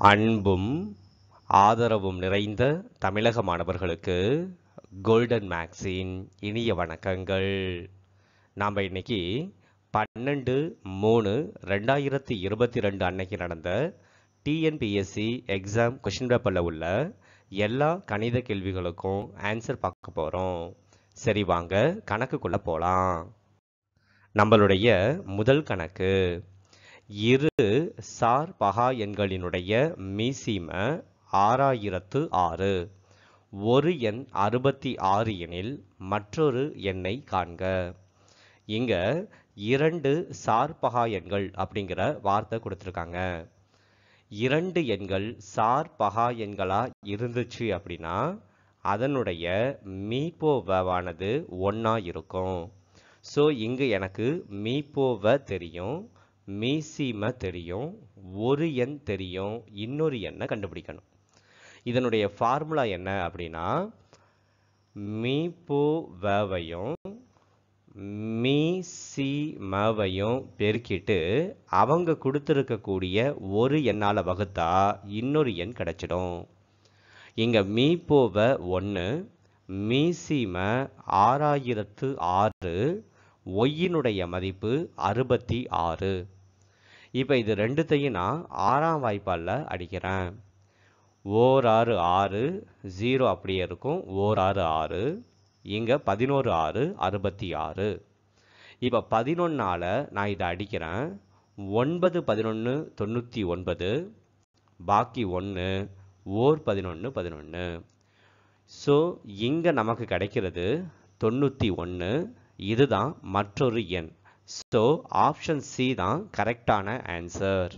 அன்பும் ஆதரவும் நிறைந்த தமிழக மாணவர்களுக்கு கோல்டன் மேக்ஸின் இனிய வணக்கங்கள். நாம் இன்னைக்கு பன்னெண்டு மூணு ரெண்டாயிரத்தி இருபத்தி ரெண்டு அன்னைக்கு நடந்த டிஎன்பிஎஸ்சி எக்ஸாம் கொஷின் பேப்பரில் உள்ள எல்லா கணித கேள்விகளுக்கும் ஆன்சர் பார்க்க போகிறோம் சரி வாங்க கணக்குக்குள்ளே போகலாம் நம்மளுடைய முதல் கணக்கு. இரு சார் பகா எண்களினுடைய மீசீம ஆறாயிரத்து ஆறு. ஒரு எண் அறுபத்தி ஆறு எனில் மற்றொரு எண்ணை காண்க. இங்க இரண்டு சார்பகா எண்கள் அப்படிங்கிற வார்த்தை கொடுத்துருக்காங்க. இரண்டு எண்கள் சார்பகா எண்களா இருந்துச்சு அப்படின்னா அதனுடைய மீப்போவானது ஒன்றா இருக்கும். ஸோ இங்கு எனக்கு மீப்போவ தெரியும். மீசிம தெரியும் ஒரு எண் தெரியும் இன்னொரு எண்ணை கண்டுபிடிக்கணும். இதனுடைய ஃபார்முலா என்ன அப்படின்னா மீப்போவையும் மீசிமவையும் பெருக்கிட்டு அவங்க கொடுத்துருக்கக்கூடிய ஒரு எண்ணால் வகுத்தா இன்னொரு எண் கிடைச்சிடும். இங்கே மீ போவ ஒன்று மீசிம ஆறாயிரத்து ஆறு ஒய்யினுடைய மதிப்பு அறுபத்தி ஆறு. இப்போ இது ரெண்டுத்தையும் நான் ஆறாம் வாய்ப்பால் அடிக்கிறேன். ஓர் ஆறு ஆறு ஜீரோ அப்படியே இருக்கும். ஓர் ஆறு ஆறு இங்கே பதினோரு ஆறு அறுபத்தி ஆறு. இப்போ பதினொன்னால் நான் இதை அடிக்கிறேன். ஒன்பது பதினொன்று தொண்ணூற்றி ஒன்பது பாக்கி ஒன்று ஓர் பதினொன்று பதினொன்று ஸோ இங்கே நமக்கு கிடைக்கிறது தொண்ணூற்றி ஒன்று இதுதான் மற்றொரு எண். ஸோ ஆப்ஷன் சி தான் கரெக்டான ஆன்சர்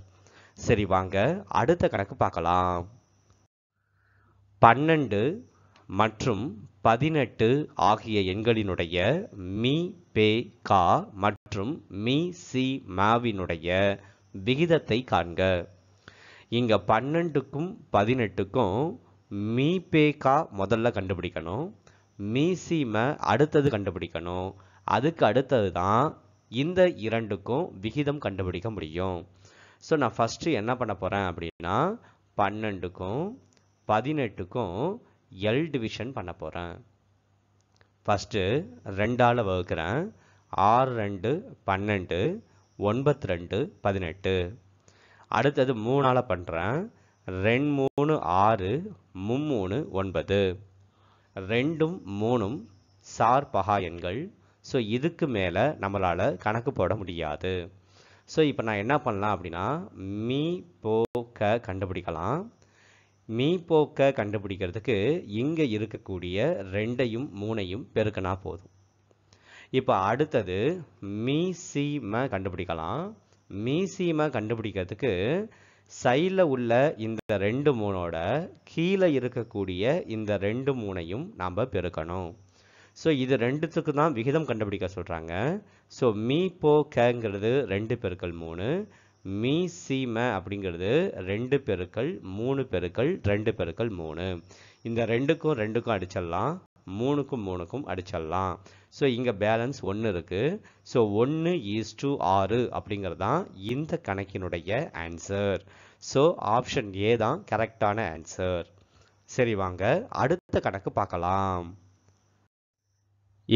சரி வாங்க. அடுத்த கணக்கு பார்க்கலாம். பன்னெண்டு மற்றும் பதினெட்டு ஆகிய எண்களினுடைய மீ பே கா மற்றும் மீ சி மாவினுடைய விகிதத்தை காண்க. இங்க பன்னெண்டுக்கும் பதினெட்டுக்கும் மீ பே கா முதல்ல கண்டுபிடிக்கணும். மீ சீம அடுத்தது கண்டுபிடிக்கணும். அதுக்கு அடுத்தது தான் இந்த இரண்டுக்கும் விகிதம் கண்டுபிடிக்க முடியும். ஸோ நான் ஃபஸ்ட்டு என்ன பண்ண போகிறேன் அப்படின்னா பன்னெண்டுக்கும் பதினெட்டுக்கும் எல் டிவிஷன் பண்ண போகிறேன் ஃபஸ்ட்டு ரெண்டால் வகுக்கிறேன். ஆறு ரெண்டு பன்னெண்டு ஒன்பத்து ரெண்டு பதினெட்டு. அடுத்தது மூணால் பண்ணுறேன் ரெண்டு மூணு ஆறு மும்மூணு ஒன்பது. ரெண்டும் மூணும் சார் பகா எண்கள். ஸோ இதுக்கு மேலே நம்மளால் கணக்கு போட முடியாது. ஸோ இப்போ நான் என்ன பண்ணலாம் அப்படின்னா மீ போக்க கண்டுபிடிக்கலாம். மீ போக்க கண்டுபிடிக்கிறதுக்கு இங்கே இருக்கக்கூடிய ரெண்டையும் மூணையும் பெருக்கினா போதும். இப்போ அடுத்தது மீசீம கண்டுபிடிக்கலாம். மீசீம கண்டுபிடிக்கிறதுக்கு சைடில் உள்ள இந்த ரெண்டு மூணோட கீழே இருக்கக்கூடிய இந்த ரெண்டு மூணையும் நாம் பெருக்கணும். ஸோ இது ரெண்டுத்துக்கு தான் விகிதம் கண்டுபிடிக்க சொல்கிறாங்க ஸோ மீ போ கேங்கிறது ரெண்டு பெருக்கள் மூணு. மீ சீம அப்படிங்கிறது ரெண்டு பெருக்கள் மூணு பெருக்கள் ரெண்டு பெருக்கள் மூணு. இந்த ரெண்டுக்கும் ரெண்டுக்கும் அடிச்சிடலாம். மூணுக்கும் மூணுக்கும் அடிச்சிடலாம். ஸோ இங்கே பேலன்ஸ் ஒன்று இருக்குது ஸோ ஒன்று ஈஸ் டூ ஆறு அப்படிங்கிறது தான் இந்த கணக்கினுடைய ஆன்சர் ஸோ ஆப்ஷன் ஏ தான் கரெக்டான ஆன்சர் சரி வாங்க. அடுத்த கணக்கு பார்க்கலாம்.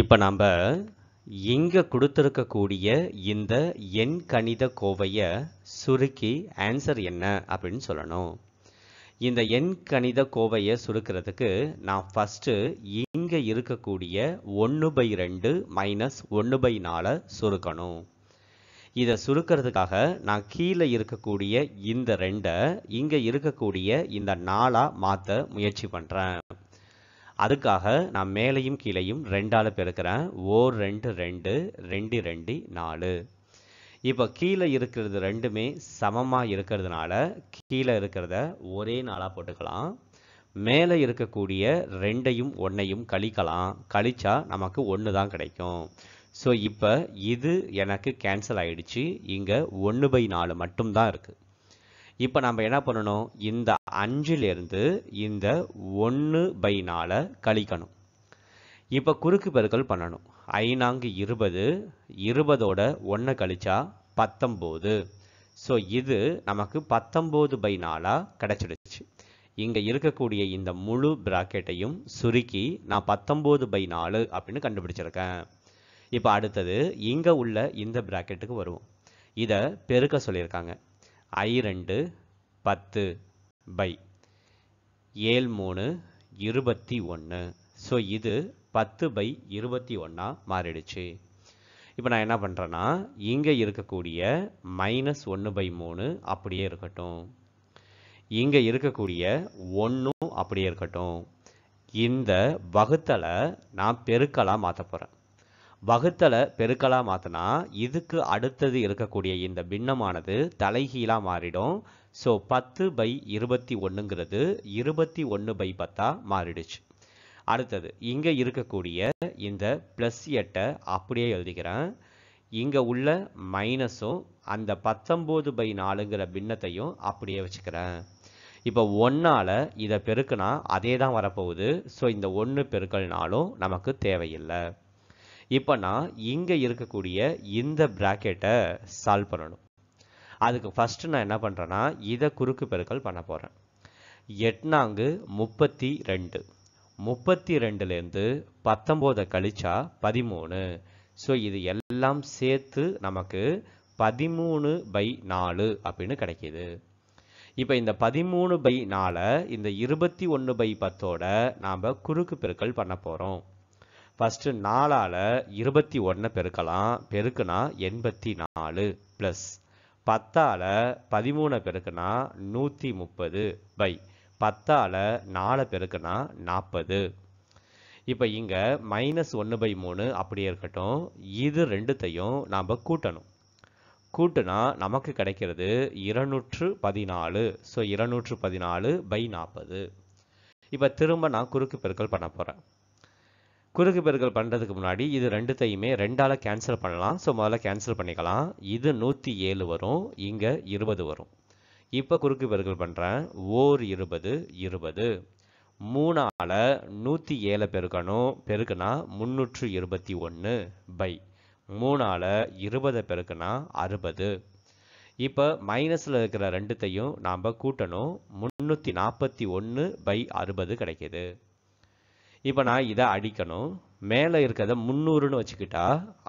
இப்போ நம்ம இங்கே கொடுத்துருக்கக்கூடிய இந்த எண் கணித கோவையை சுருக்கி ஆன்சர் என்ன அப்படின்னு சொல்லணும். இந்த எண் கணித கோவையை சுருக்கிறதுக்கு நான் ஃபஸ்ட்டு இங்கே இருக்கக்கூடிய ஒன்று பை ரெண்டு மைனஸ் ஒன்று பை நாலை சுருக்கணும். இதை சுருக்கிறதுக்காக நான் கீழே இருக்கக்கூடிய இந்த ரெண்டை இங்கே இருக்கக்கூடிய இந்த நாளாக மாற்ற முயற்சி பண்ணுறேன் அதுக்காக நான் மேலையும் கீழையும் ரெண்டால் பெருக்கிறேன். ஓர் ரெண்டு ரெண்டு ரெண்டு ரெண்டு நாலு. இப்போ கீழே இருக்கிறது ரெண்டுமே சமமாக இருக்கிறதுனால கீழே இருக்கிறத ஒரே நாளாக போட்டுக்கலாம். மேலே இருக்கக்கூடிய ரெண்டையும் ஒன்றையும் கழிக்கலாம். கழிச்சா நமக்கு ஒன்று தான் கிடைக்கும். ஸோ இப்போ இது எனக்கு கேன்சல் ஆகிடுச்சு இங்கே ஒன்று பை நாலு மட்டும்தான் இருக்குது இப்போ நம்ம என்ன பண்ணணும்? இந்த அஞ்சிலிருந்து இந்த ஒன்று பை நாலை கழிக்கணும். இப்போ குறுக்கு பெருக்கல் பண்ணணும். ஐநாங்கு இருபது இருபதோட ஒன்றை கழிச்சா பத்தொம்போது. ஸோ இது நமக்கு பத்தொம்போது பை நாலாக கிடச்சிடுச்சு. இங்கே இருக்கக்கூடிய இந்த முழு பிராக்கெட்டையும் சுருக்கி நான் பத்தொம்போது பை நாலு அப்படின்னு கண்டுபிடிச்சிருக்கேன். இப்போ அடுத்தது இங்கே உள்ள இந்த பிராக்கெட்டுக்கு வருவோம். இதை பெருக்க சொல்லியிருக்காங்க. ஐ ரெண்டு பத்து பை. ஏழு மூணு இருபத்தி ஒன்று ஸோ இது பத்து பை இருபத்தி ஒன்றா மாறிடுச்சு. இப்போ நான் என்ன பண்ணுறேன்னா இங்கே இருக்கக்கூடிய மைனஸ் ஒன்று பை மூணு அப்படியே இருக்கட்டும். இங்கே இருக்கக்கூடிய ஒன்றும் அப்படியே இருக்கட்டும். இந்த வகுத்தலை நான் பெருக்கலாக மாற்ற போகிறேன் வகுத்தலை பெருக்கலாக மாற்றினா இதுக்கு அடுத்தது இருக்கக்கூடிய இந்த பின்னமானது தலைகீழாக மாறிடும். ஸோ பத்து பை இருபத்தி ஒன்றுங்கிறது இருபத்தி ஒன்று பை பத்தாக மாறிடுச்சு. அடுத்தது இங்கே இருக்கக்கூடிய இந்த ப்ளஸ் எட்டை அப்படியே எழுதிக்கிறேன். இங்கே உள்ள மைனஸும் அந்த பத்தொம்போது பை நாலுங்கிற பின்னத்தையும் அப்படியே வச்சுக்கிறேன். இப்போ ஒன்றால் இதை பெருக்குனா அதே தான் வரப்போகுது. ஸோ இந்த ஒன்று பெருக்கல்னாலும் நமக்கு தேவையில்லை. இப்போ நான் இங்கே இருக்கக்கூடிய இந்த ப்ராக்கெட்டை சால்வ் பண்ணணும். அதுக்கு ஃபஸ்ட்டு நான் என்ன பண்ணுறேன்னா இதை குறுக்கு பெருக்கல் பண்ண போகிறேன் எட்நாங்கு முப்பத்தி ரெண்டு முப்பத்தி ரெண்டுலேருந்து பத்தொம்போதை கழிச்சா பதிமூணு. ஸோ இது எல்லாம் சேர்த்து நமக்கு பதிமூணு பை நாலு அப்படின்னு கிடைக்கிது. இப்போ இந்த பதிமூணு பை நாலை இந்த இருபத்தி ஒன்று பை பத்தோட நாம் குறுக்கு பெருக்கல் பண்ண போகிறோம் ஃபஸ்ட்டு நாலால் இருபத்தி ஒன்றை பெருக்கலாம். பெருக்குனா எண்பத்தி நாலு ப்ளஸ் பத்தால் பதிமூணை பெருக்குனா நூற்றி முப்பது பை பத்தால் நாலை பெருக்குனா நாற்பது இப்போ இங்கே மைனஸ் ஒன்று பை மூணு அப்படியே இருக்கட்டும். இது ரெண்டுத்தையும் நாம் கூட்டணும். கூட்டுனா நமக்கு கிடைக்கிறது இருநூற்று பதினாலு. ஸோ இருநூற்று பதினாலு பை நாற்பது இப்போ திரும்ப நான் குறுக்கு பெருக்கல் பண்ண போகிறேன் குறுக்கு பெருக்கல் பண்ணுறதுக்கு முன்னாடி இது ரெண்டுத்தையுமே ரெண்டால் கேன்சல் பண்ணலாம். ஸோ முதல்ல கேன்சல் பண்ணிக்கலாம். இது நூற்றி ஏழு வரும். இங்கே இருபது வரும். இப்போ குறுக்கு பெருக்கல் பண்ணுறேன் ஓர் இருபது இருபது. மூணால் நூற்றி ஏழை பெருக்கணும். பெருக்குனா முந்நூற்று இருபத்தி ஒன்று பை. மூணால் இருபதை பெருக்குனா அறுபது. இப்போ மைனஸில் இருக்கிற ரெண்டுத்தையும் நாம் கூட்டணும். முந்நூற்றி நாற்பத்தி ஒன்று பை அறுபது கிடைக்கிது. இப்போ நான் இதை அடிக்கணும். மேலே இருக்கிறத முந்நூறுன்னு வச்சுக்கிட்டா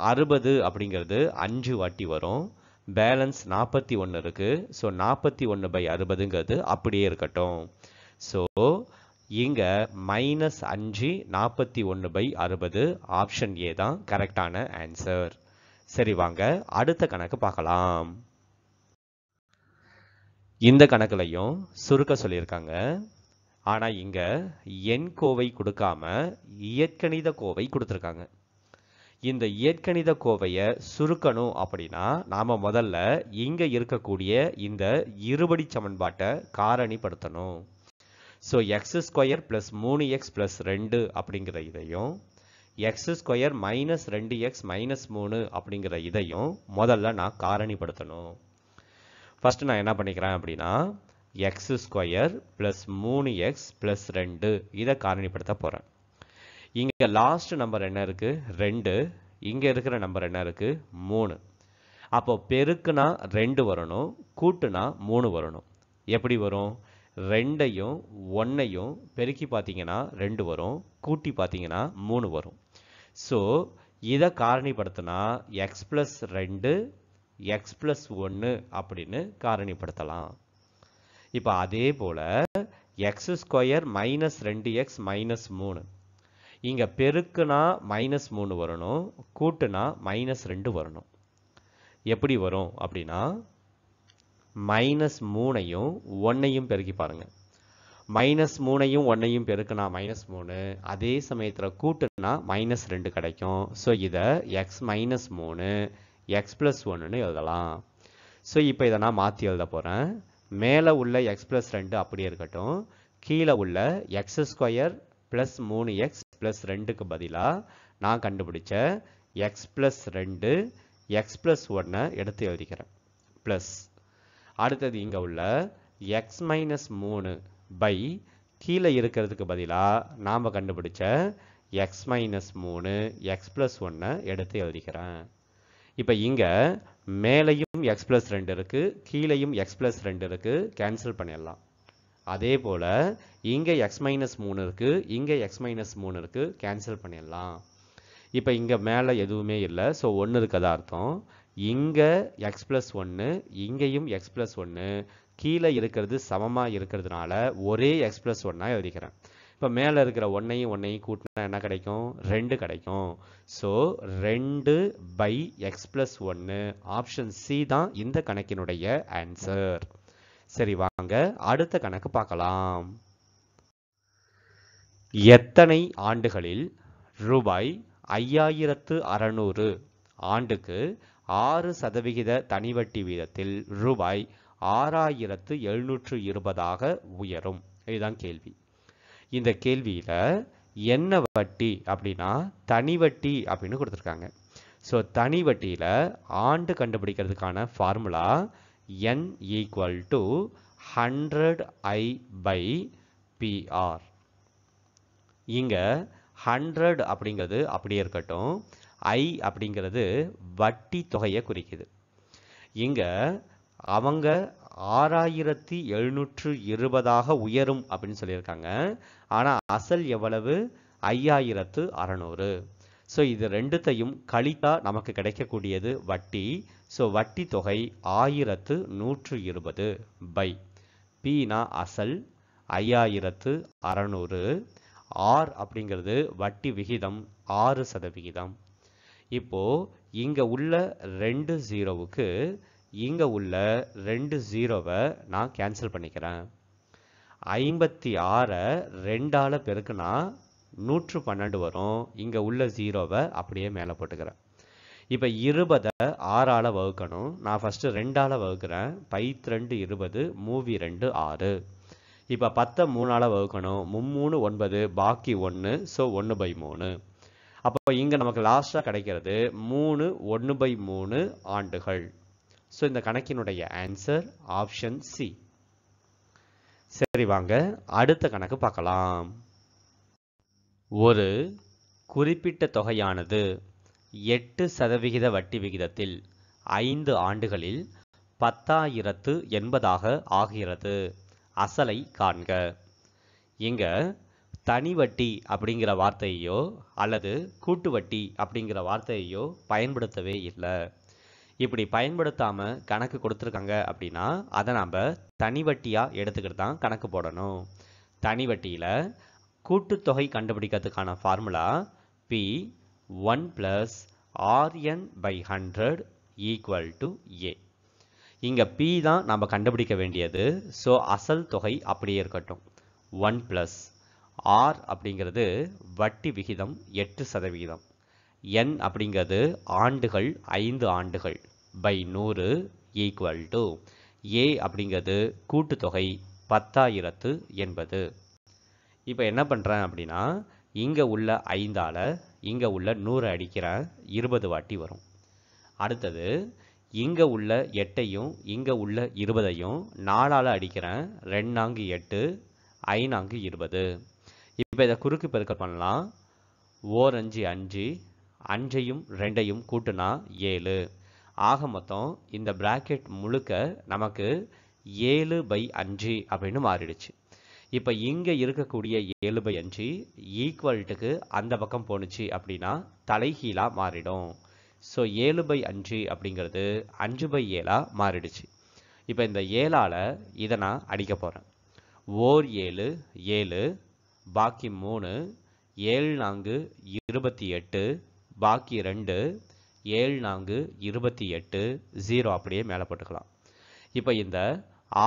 அறுபது அப்படிங்கிறது அஞ்சு வாட்டி வரும். பேலன்ஸ் நாற்பத்தி ஒன்று இருக்குது ஸோ நாற்பத்தி ஒன்று பை அறுபதுங்கிறது அப்படியே இருக்கட்டும். ஸோ இங்கே மைனஸ் அஞ்சு நாற்பத்தி ஒன்று பை அறுபது ஆப்ஷன் ஏ தான் கரெக்டான ஆன்சர் சரி வாங்க. அடுத்த கணக்கு பார்க்கலாம். இந்த கணக்குலையும் சுருக்க சொல்லியிருக்காங்க. ஆனால் இங்கே எண் கோவை கொடுக்காம இயற்கணித கோவை கொடுத்துருக்காங்க. இந்த இயற்கணித கோவையை சுருக்கணும் அப்படின்னா நாம் முதல்ல இங்கே இருக்கக்கூடிய இந்த இருபடி சமன்பாட்டை காரணிப்படுத்தணும். ஸோ எக்ஸ் ஸ்கொயர் ப்ளஸ் மூணு எக்ஸ் ப்ளஸ் ரெண்டு அப்படிங்கிற இதையும் எக்ஸ் ஸ்கொயர் மைனஸ் ரெண்டு எக்ஸ் மைனஸ் மூணு அப்படிங்கிற இதையும் முதல்ல நான் காரணிப்படுத்தணும். ஃபஸ்ட்டு நான் என்ன பண்ணிக்கிறேன் அப்படின்னா எக்ஸ் ஸ்கொயர் ப்ளஸ் மூணு எக்ஸ் ப்ளஸ் ரெண்டு. இதை காரணிப்படுத்த போகிறேன் இங்கே லாஸ்ட் நம்பர் என்ன இருக்குது ரெண்டு. இங்கே இருக்கிற நம்பர் என்ன இருக்குது மூணு. அப்போ பெருக்குனா ரெண்டு வரணும் கூட்டுனா மூணு வரணும். எப்படி வரும்? ரெண்டையும் ஒன்னையும் பெருக்கி பார்த்தீங்கன்னா ரெண்டு வரும் கூட்டி பார்த்தீங்கன்னா மூணு வரும். ஸோ இதை காரணிப்படுத்தினா எக்ஸ் ப்ளஸ் ரெண்டு எக்ஸ் ப்ளஸ் ஒன்று அப்படின்னு காரணிப்படுத்தலாம். இப்போ அதே போல் எக்ஸ் ஸ்கொயர் மைனஸ் ரெண்டு எக்ஸ் மைனஸ் மூணு இங்கே பெருக்குனா மைனஸ் மூணு வரணும் கூட்டுனா மைனஸ் ரெண்டு வரணும். எப்படி வரும் அப்படின்னா மைனஸ் மூணையும் ஒன்னையும் பெருக்கி பாருங்க. மைனஸ் மூணையும் ஒன்னையும் பெருக்குனா மைனஸ் மூணு அதே சமயத்தில் கூட்டுனா மைனஸ் ரெண்டு கிடைக்கும். ஸோ இதை எக்ஸ் மைனஸ் மூணு எக்ஸ் ப்ளஸ் ஒன்றுன்னு எழுதலாம். ஸோ இப்போ இதை நான் மாற்றி எழுத போகிறேன் மேலே உள்ள எக்ஸ் ப்ளஸ் ரெண்டு அப்படியே இருக்கட்டும். கீழே உள்ள எக்ஸ் ஸ்கொயர் ப்ளஸ் மூணு எக்ஸ் ப்ளஸ் ரெண்டுக்கு பதிலாக நான் கண்டுபிடிச்ச எக்ஸ் ப்ளஸ் ரெண்டு எக்ஸ் ப்ளஸ் ஒன்னை எடுத்து எழுதிக்கிறேன். ப்ளஸ் அடுத்தது இங்கே உள்ள எக்ஸ் மைனஸ் மூணு பை கீழே இருக்கிறதுக்கு பதிலாக நாம் கண்டுபிடிச்ச எக்ஸ் மைனஸ் மூணு எக்ஸ் ப்ளஸ் ஒன்னை எடுத்து எழுதிக்கிறேன். இப்போ இங்கே மேலையும் எக்ஸ் ப்ளஸ் ரெண்டு இருக்குது கீழையும் எக்ஸ் ப்ளஸ் ரெண்டு இருக்குது கேன்சல் பண்ணிடலாம். அதே போல் இங்கே எக்ஸ் மைனஸ் மூணு இருக்குது இங்கே எக்ஸ் மைனஸ் மூணு இருக்குது கேன்சல் பண்ணிடலாம். இப்போ இங்கே மேலே எதுவுமே இல்லை ஸோ ஒன்று இருக்கதா அர்த்தம்? இங்கே எக்ஸ் ப்ளஸ் ஒன்று இங்கேயும் எக்ஸ் ப்ளஸ் ஒன்று கீழே இருக்கிறது சமமாக இருக்கிறதுனால ஒரே எக்ஸ் ப்ளஸ் ஒன்னாக எழுதிக்கிறேன். இப்போ மேலே இருக்கிற ஒன்னையும் ஒன்னையும் கூட்டினா என்ன கிடைக்கும்? ரெண்டு கிடைக்கும். ஸோ ரெண்டு பை எக்ஸ் ப்ளஸ் ஒன்று ஆப்ஷன் சி தான் இந்த கணக்கினுடைய ஆன்சர் சரி வாங்க. அடுத்த கணக்கு பார்க்கலாம். எத்தனை ஆண்டுகளில் ரூபாய் ஐயாயிரத்து அறநூறு ஆண்டுக்கு ஆறு சதவிகித தனிவட்டி வீதத்தில் ரூபாய் ஆறாயிரத்து எழுநூற்று இருபதாக உயரும்? இதுதான் கேள்வி. இந்த கேள்வியில் என்ன வட்டி அப்படின்னா தனி வட்டி அப்படின்னு கொடுத்துருக்காங்க. ஸோ தனி வட்டியில் ஆண்டு கண்டுபிடிக்கிறதுக்கான formula N equal to hundred I by P R இங்கே ஹண்ட்ரட் அப்படிங்கிறது அப்படியே இருக்கட்டும். ஐ அப்படிங்கிறது வட்டி தொகையை குறிக்குது. இங்கே அவங்க ஆறாயிரத்தி எழுநூற்று இருபதாக உயரும் அப்படின்னு சொல்லியிருக்காங்க. ஆனால் அசல் எவ்வளவு? ஐயாயிரத்து அறநூறு. ஸோ இது ரெண்டுத்தையும் கழித்தா நமக்கு கிடைக்கக்கூடியது வட்டி. ஸோ வட்டி தொகை ஆயிரத்து நூற்று இருபது பை. பீனா அசல் ஐயாயிரத்து அறநூறு. ஆர் அப்படிங்கிறது வட்டி விகிதம் ஆறு சதவிகிதம். இப்போ இங்கே உள்ள ரெண்டு ஜீரோவுக்கு இங்கே உள்ள ரெண்டு ஜீரோவை நான் கேன்சல் பண்ணிக்கிறேன். ஐம்பத்தி ஆறை ரெண்டால பெருக்குனா நூற்று பன்னெண்டு வரும். இங்கே உள்ள ஜீரோவை அப்படியே மேலே போட்டுக்கிறேன். இப்போ இருபதை ஆறால் வகுக்கணும். நான் ஃபஸ்ட்டு ரெண்டால் வகுக்கிறேன். பைத் ரெண்டு இருபது மூவி ரெண்டு ஆறு. இப்போ பத்தை மூணால வகுக்கணும். மும்மூணு ஒன்பது பாக்கி ஒன்று ஸோ ஒன்று பை மூணு. அப்போ இங்கே நமக்கு லாஸ்ட்டாக கிடைக்கிறது மூணு ஒன்று பை மூணு ஆண்டுகள். ஸோ இந்த கணக்கினுடைய ஆன்சர் ஆப்ஷன் சி சரி வாங்க. அடுத்த கணக்கு பார்க்கலாம். ஒரு குறிப்பிட்ட தொகையானது எட்டு சதவிகித வட்டி விகிதத்தில் ஐந்து ஆண்டுகளில் பத்தாயிரத்து எண்பதாக ஆகிறது. அசலை காண்க. இங்க தனி வட்டி அப்படிங்கிற வார்த்தையோ அல்லது கூட்டு வட்டி அப்படிங்கிற வார்த்தையோ பயன்படுத்தவே இல்லை. இப்படி பயன்படுத்தாமல் கணக்கு கொடுத்துருக்காங்க அப்படின்னா அதை நாம் தனி வட்டியாக எடுத்துக்கிட்டு தான் கணக்கு போடணும். தனி வட்டியில கூட்டுத்தொகை கண்டுபிடிக்கிறதுக்கான formula P one plus R N by hundred equal to A இங்கே பி தான் நம்ம கண்டுபிடிக்க வேண்டியது. ஸோ அசல் தொகை அப்படியே இருக்கட்டும். ஒன் ப்ளஸ் ஆர் அப்படிங்கிறது வட்டி விகிதம் எட்டு சதவிகிதம். என் அப்படிங்கிறது ஆண்டுகள் ஐந்து ஆண்டுகள் பை நூறு ஈக்குவல் டு ஏ அப்படிங்கிறது கூட்டுத்தொகை பத்தாயிரத்து எண்பது இப்போ என்ன பண்ணுறேன் அப்படின்னா இங்கே உள்ள ஐந்தால இங்கே உள்ள நூறு அடிக்கிறேன் இருபது வாட்டி வரும். அடுத்தது இங்கே உள்ள எட்டையும் இங்கே உள்ள இருபதையும் நாலால் அடிக்கிறேன் ரெண்டாங்கு எட்டு ஐநாங்கு இருபது. இப்போ இதை குறுக்கு பெருக்கல் பண்ணலாம். ஓர் அஞ்சு அஞ்சு அஞ்சையும் ரெண்டையும் கூட்டுனா ஏழு. ஆக மொத்தம் இந்த ப்ராக்கெட் முழுக்க நமக்கு ஏழு பை அஞ்சு அப்படின்னு மாறிடுச்சு. இப்போ இங்கே இருக்கக்கூடிய ஏழு பை அஞ்சு ஈக்குவல்ட்டுக்கு அந்த பக்கம் போணுச்சு அப்படின்னா தலைகீழாக மாறிடும். ஸோ ஏழு பை அஞ்சு அப்படிங்கிறது அஞ்சு பை ஏழாக மாறிடுச்சு. இப்போ இந்த ஏழால் இதை நான் அடிக்க போகிறேன் ஓர் ஏழு ஏழு பாக்கி மூணு ஏழு நான்கு இருபத்தி எட்டு பாக்கி ரெண்டு ஏழு நான்கு இருபத்தி எட்டு ஜீரோ அப்படியே மேலே போட்டுக்கலாம். இப்போ இந்த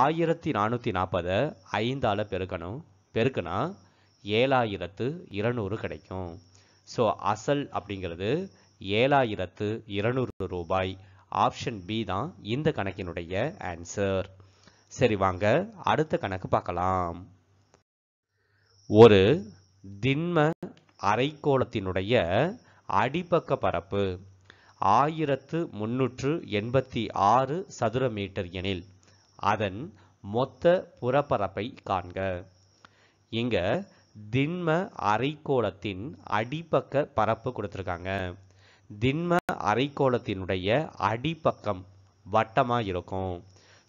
ஆயிரத்தி நானூற்றி நாற்பதை ஐந்தால் பெருக்கணும். பெருக்குனா ஏழாயிரத்து இருநூறு கிடைக்கும். ஸோ அசல் அப்படிங்கிறது ஏழாயிரத்து இருநூறு ரூபாய். ஆப்ஷன் பி தான் இந்த கணக்கினுடைய ஆன்சர் சரி வாங்க அடுத்த கணக்கு பார்க்கலாம். ஒரு திண்ம அரைக்கோளத்தினுடைய அடிப்பக்க பரப்பு ஆயிரத்து முன்னூற்று எண்பத்தி ஆறு சதுர மீட்டர் எனில் அதன் மொத்த புறப்பரப்பை காண்க. இங்க திண்ம அரைக்கோளத்தின் அடிப்பக்க பரப்பு கொடுத்துருக்காங்க. திண்ம அரைக்கோளத்தினுடைய அடிப்பக்கம் வட்டமாக இருக்கும்.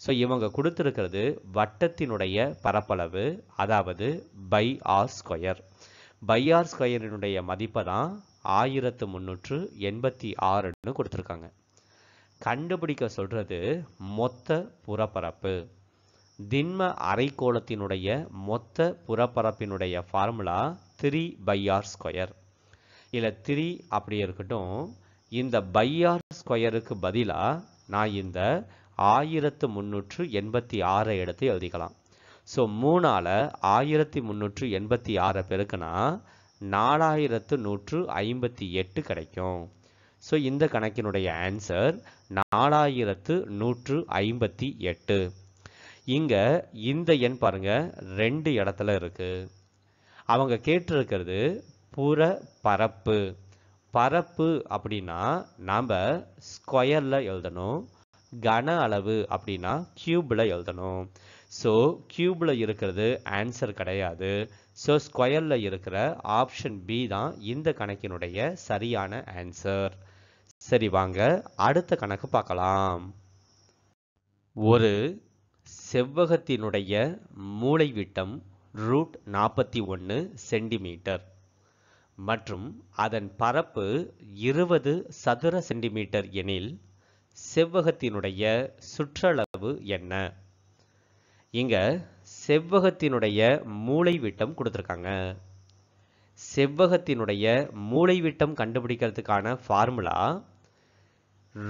ஸோ இவங்க கொடுத்துருக்கிறது வட்டத்தினுடைய பரப்பளவு அதாவது pi r square pi r ஸ்கொயரினுடைய மதிப்பை தான் ஆயிரத்து முந்நூற்று எண்பத்தி ஆறுன்னு கொடுத்துருக்காங்க. கண்டுபிடிக்க சொல்றது மொத்த புறப்பரப்பு. திண்ம அரைக்கோளத்தினுடைய மொத்த புறப்பரப்பினுடைய formula three pi r square இல்லை த்ரீ அப்படி இருக்கட்டும். இந்த பை ஆர் ஸ்கொயருக்கு பதிலாக நான் இந்த ஆயிரத்து முந்நூற்று எண்பத்தி ஆறை எடுத்து எழுதிக்கலாம். ஸோ மூணால் ஆயிரத்தி முந்நூற்று எண்பத்தி ஆறை பெருக்குனா நாலாயிரத்து நூற்று ஐம்பத்தி எட்டு கிடைக்கும். ஸோ இந்த கணக்கினுடைய ஆன்சர் நாலாயிரத்து நூற்று ஐம்பத்தி எட்டு. இங்கே இந்த எண் பாருங்க ரெண்டு இடத்துல இருக்குது அவங்க கேட்டிருக்கிறது புற பரப்பு. பரப்பு அப்படின்னா நாம் ஸ்கொயரில் எழுதணும் கன அளவு அப்படின்னா கியூபில் எழுதணும். ஸோ கியூபில் இருக்கிறது ஆன்சர் கிடையாது. ஸோ ஸ்கொயரில் இருக்கிற ஆப்ஷன் பி தான் இந்த கணக்கினுடைய சரியான ஆன்சர் சரி வாங்க. அடுத்த கணக்கு பார்க்கலாம். ஒரு செவ்வகத்தினுடைய மூளைவிட்டம் ரூட் நாற்பத்தி ஒன்று சென்டிமீட்டர் மற்றும் அதன் பரப்பு இருபது சதுர சென்டிமீட்டர் எனில் செவ்வகத்தினுடைய சுற்றளவு என்ன? இங்கே செவ்வகத்தினுடைய மூளைவிட்டம் கொடுத்துருக்காங்க. செவ்வகத்தினுடைய மூளைவிட்டம் கண்டுபிடிக்கிறதுக்கான formula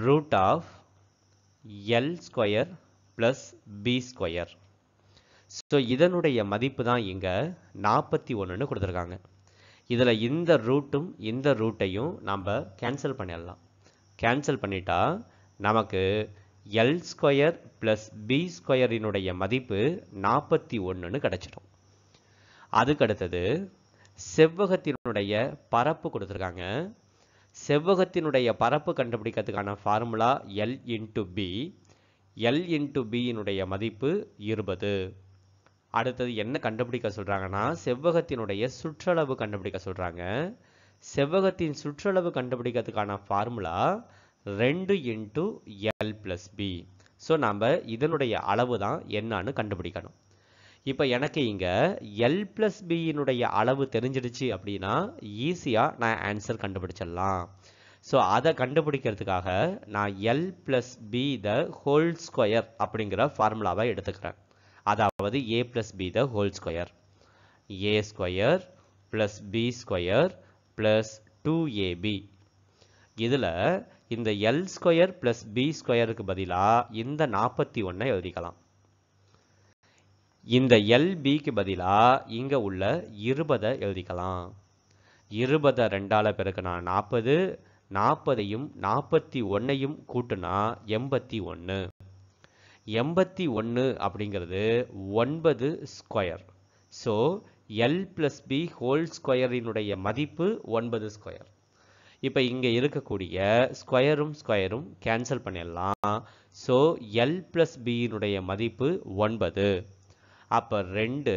root of L square plus B square so இதனுடைய மதிப்பு தான் இங்கே நாற்பத்தி ஒன்றுன்னு கொடுத்துருக்காங்க. இதில் இந்த ரூட்டும் இந்த ரூட்டையும் நம்ம கேன்சல் பண்ணிடலாம். கேன்சல் பண்ணிட்டா நமக்கு எல் ஸ்கொயர் ப்ளஸ் பி ஸ்கொயரினுடைய மதிப்பு நாற்பத்தி ஒன்றுன்னு கிடச்சிடும். அதுக்கு அடுத்தது செவ்வகத்தினுடைய பரப்பு கொடுத்துருக்காங்க. செவ்வகத்தினுடைய பரப்பு கண்டுபிடிக்கிறதுக்கான formula L into B L into பியினுடைய மதிப்பு இருபது. அடுத்தது என்ன கண்டுபிடிக்க சொல்கிறாங்கன்னா செவ்வகத்தினுடைய சுற்றளவு கண்டுபிடிக்க சொல்கிறாங்க செவ்வகத்தின் சுற்றளவு கண்டுபிடிக்கிறதுக்கான ஃபார்முலா ரெண்டு into L plus B so நாம் இதனுடைய அளவு தான் என்னன்னு கண்டுபிடிக்கணும். இப்போ எனக்கு இங்கே எல் பிளஸ் பியினுடைய அளவு தெரிஞ்சிடுச்சு அப்படின்னா ஈஸியாக நான் ஆன்சர் கண்டுபிடிச்சிடலாம். ஸோ அதை கண்டுபிடிக்கிறதுக்காக நான் L plus B the whole square அப்படிங்கிற ஃபார்முலாவை எடுத்துக்கிறேன். அதாவது A plus B the whole square A square plus B square plus two AB இதில் இந்த எல் ஸ்கொயர் ப்ளஸ் பி ஸ்கொயருக்கு பதிலாக இந்த நாற்பத்தி ஒன்றை எழுதிக்கலாம். இந்த எல் பிக்கு பதிலாக இங்கே உள்ள இருபதை எழுதிக்கலாம். இருபதை ரெண்டால் பெருக்குனா நாற்பது நாற்பதையும் நாற்பத்தி ஒன்றையும் கூட்டுனா எண்பத்தி ஒன்று எண்பத்தி ஒன்று அப்படிங்கிறது ஒன்பது square so L plus B whole ஸ்கொயரினுடைய மதிப்பு ஒன்பது ஸ்கொயர் இப்போ இங்கே இருக்கக்கூடிய ஸ்கொயரும் ஸ்கொயரும் கேன்சல் பண்ணிடலாம். ஸோ எல் ப்ளஸ் பியினுடைய மதிப்பு ஒன்பது. அப்போ ரெண்டு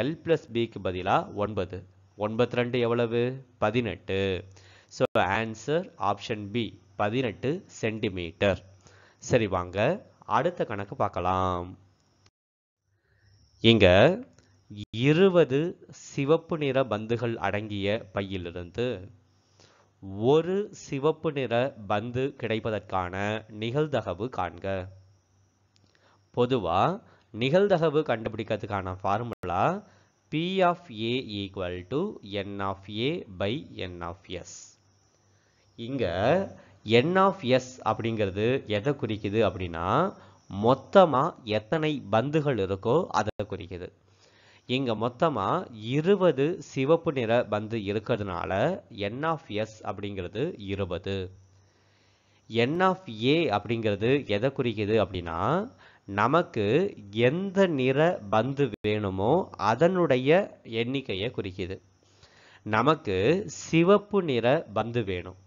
எல் ப்ளஸ் பிக்கு பதிலாக ஒன்பது. ஒன்பத்தி ரெண்டு எவ்வளவு? பதினெட்டு. ஸோ ஆன்சர் ஆப்ஷன் பி பதினெட்டு சென்டிமீட்டர் சரி வாங்க. அடுத்த கணக்கு பார்க்கலாம். இங்க இருபது சிவப்பு நிற பந்துகள் அடங்கிய பையிலிருந்து ஒரு சிவப்பு நிற பந்து கிடைப்பதற்கான நிகழ்தகவு காண்க. பொதுவாக நிகழ்தகவு கண்டுபிடிக்கிறதுக்கான formula P of A equal to N of A by N of S இங்கே என் ஆஃப் எஸ் அப்படிங்கிறது எதை குறிக்குது அப்படின்னா மொத்தமாக எத்தனை பந்துகள் இருக்கோ அதை குறிக்குது. இங்கே மொத்தமாக இருபது சிவப்பு நிற பந்து இருக்கிறதுனால என் ஆஃப் எஸ் அப்படிங்கிறது இருபது. என் ஆஃப் ஏ அப்படிங்கிறது எதை குறிக்குது அப்படின்னா நமக்கு எந்த நிற பந்து வேணுமோ அதனுடைய எண்ணிக்கையை குறிக்குது. நமக்கு சிவப்பு நிற பந்து வேணும்.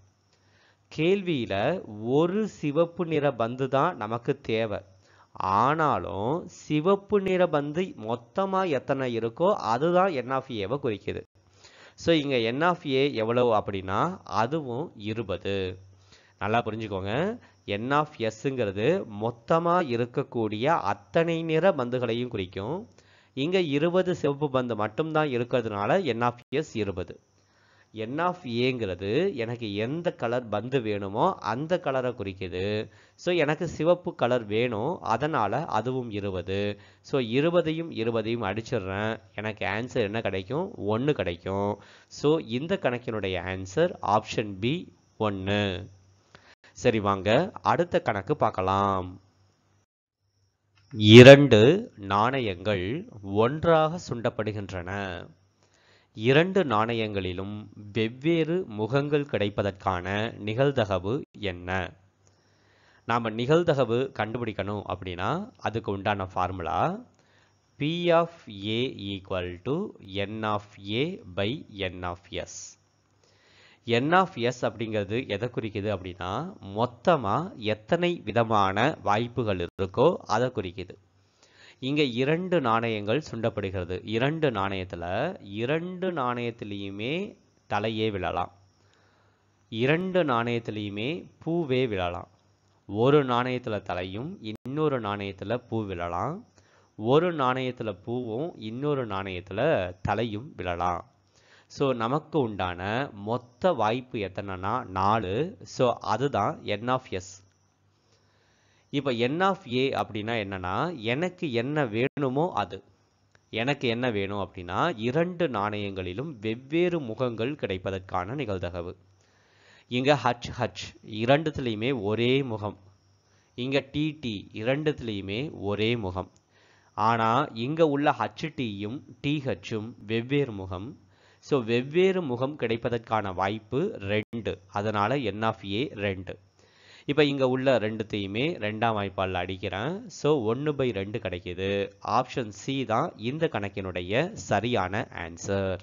கேள்வியில் ஒரு சிவப்பு நிற பந்து தான் நமக்கு தேவை. ஆனாலும் சிவப்பு நிற பந்து மொத்தமாக எத்தனை இருக்கோ அதுதான் என் ஆஃப் ஏவை குறிக்குது. ஸோ இங்கே என் ஆஃப் ஏ எவ்வளவு அப்படின்னா அதுவும் இருபது. நல்லா புரிஞ்சுக்கோங்க. என் ஆஃப் மொத்தமாக இருக்கக்கூடிய அத்தனை நிற பந்துகளையும் குறிக்கும். இங்கே இருபது சிவப்பு பந்து மட்டும்தான் இருக்கிறதுனால என் ஆஃப் எஸ் இருபது. என் ஆஃப் ஏங்கிறது எனக்கு எந்த கலர் பந்து வேணுமோ அந்த கலரை குறிக்குது. ஸோ எனக்கு சிவப்பு கலர் வேணும். அதனால் அதுவும் இருபது. ஸோ இருபதையும் இருபதையும் அடிச்சிடுறேன். எனக்கு ஆன்சர் என்ன கிடைக்கும்? ஒன்று கிடைக்கும். ஸோ இந்த கணக்கினுடைய ஆன்சர் ஆப்ஷன் பி ஒன்று சரி வாங்க. அடுத்த கணக்கு பார்க்கலாம். இரண்டு நாணயங்கள் ஒன்றாக சுண்டப்படுகின்றன. இரண்டு நாணயங்களிலும் வெவ்வேறு முகங்கள் கிடைப்பதற்கான நிகழ்தகவு என்ன? நாம் நிகழ்தகவு கண்டுபிடிக்கணும் அப்படின்னா அதுக்கு உண்டான formula P of A equal to N of A by N of S N of S அப்படிங்கிறது எதை குறிக்குது அப்படின்னா மொத்தமாக எத்தனை விதமான வாய்ப்புகள் இருக்கோ அதை குறிக்குது. இங்கே இரண்டு நாணயங்கள் சுண்டப்படுகிறது. இரண்டு நாணயத்தில் இரண்டு நாணயத்திலையுமே தலையே விழலாம். இரண்டு நாணயத்திலையுமே பூவே விழலாம். ஒரு நாணயத்தில் தலையும் இன்னொரு நாணயத்தில் பூ விழலாம். ஒரு நாணயத்தில் பூவும் இன்னொரு நாணயத்தில் தலையும் விழலாம். ஸோ நமக்கு உண்டான மொத்த வாய்ப்பு எத்தனைனா நாலு. ஸோ அதுதான் என் ஆஃப் எஸ் இப்போ என் ஆஃப் ஏ அப்படின்னா என்னன்னா எனக்கு என்ன வேணுமோ அது. எனக்கு என்ன வேணும் அப்படின்னா இரண்டு நாணயங்களிலும் வெவ்வேறு முகங்கள் கிடைப்பதற்கான நிகழ்தகவு. இங்கே ஹச் ஹச் இரண்டுத்துலேயுமே ஒரே முகம். இங்கே டிடி இரண்டுத்துலேயுமே ஒரே முகம். ஆனால் இங்கே உள்ள ஹச்டியும் டிஹெச்சும் வெவ்வேறு முகம். ஸோ வெவ்வேறு முகம் கிடைப்பதற்கான வாய்ப்பு ரெண்டு. அதனால் என் ஆஃப் ஏ ரெண்டு. இப்போ இங்கே உள்ள ரெண்டுத்தையுமே ரெண்டாம் வாய்ப்பால் அடிக்கிறேன். ஸோ ஒன்று பை ரெண்டு கிடைக்கிது. ஆப்ஷன் சி தான் இந்த கணக்கினுடைய சரியான ஆன்சர்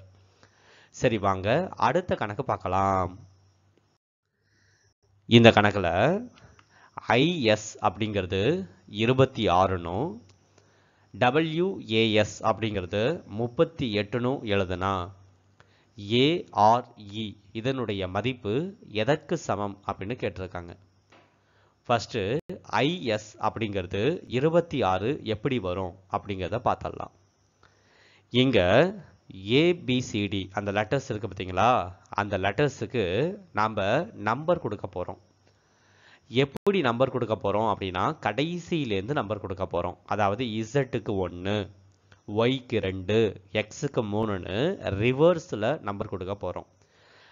சரி வாங்க. அடுத்த கணக்கு பார்க்கலாம். இந்த கணக்கில் ஐஎஸ் அப்படிங்கிறது இருபத்தி ஆறுனும் டபிள்யூஏஎஸ் அப்படிங்கிறது முப்பத்தி எட்டுனும் எழுதுனா ஏஆர்இ இதனுடைய மதிப்பு எதற்கு சமம் அப்படின்னு கேட்டிருக்காங்க. ஃபஸ்ட்டு ஐஎஸ் அப்படிங்கிறது இருபத்தி ஆறு எப்படி வரும் அப்படிங்கிறத பார்த்துடலாம். இங்கே ஏபிசிடி அந்த லெட்டர்ஸ் இருக்குது பார்த்தீங்களா? அந்த லெட்டர்ஸுக்கு நாம் நம்பர் கொடுக்க போகிறோம் எப்படி நம்பர் கொடுக்க போகிறோம் அப்படின்னா கடைசியிலேருந்து நம்பர் கொடுக்க போகிறோம் அதாவது இசட்டுக்கு ஒன்று ஒய்க்கு ரெண்டு எக்ஸுக்கு மூணுன்னு ரிவர்ஸில் நம்பர் கொடுக்க போகிறோம்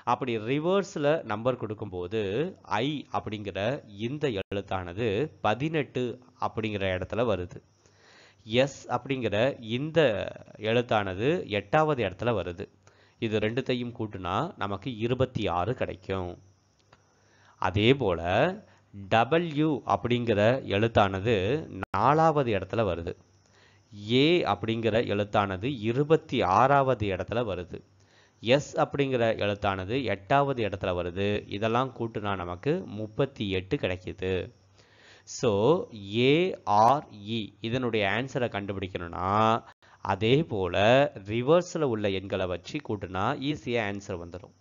அப்படி ரிவர்ஸில் நம்பர் கொடுக்கும்போது ஐ அப்படிங்கிற இந்த எழுத்தானது பதினெட்டு அப்படிங்கிற இடத்துல வருது. எஸ் அப்படிங்கிற இந்த எழுத்தானது எட்டாவது இடத்துல வருது. இது ரெண்டுத்தையும் கூட்டினா நமக்கு இருபத்தி ஆறு கிடைக்கும். அதே போல் டபிள்யூ அப்படிங்கிற எழுத்தானது நாலாவது இடத்துல வருது. ஏ அப்படிங்கிற எழுத்தானது இருபத்தி ஆறாவது இடத்துல வருது. எஸ் அப்படிங்கிற எழுத்தானது எட்டாவது இடத்துல வருது. இதெல்லாம் கூட்டுனா நமக்கு முப்பத்தி எட்டு கிடைக்குது. ஸோ ஏஆர்இ e இதனுடைய ஆன்சரை கண்டுபிடிக்கணும்னா அதே போல் ரிவர்ஸில் உள்ள எண்களை வச்சு கூட்டினா ஈஸியாக ஆன்சர் வந்துடும்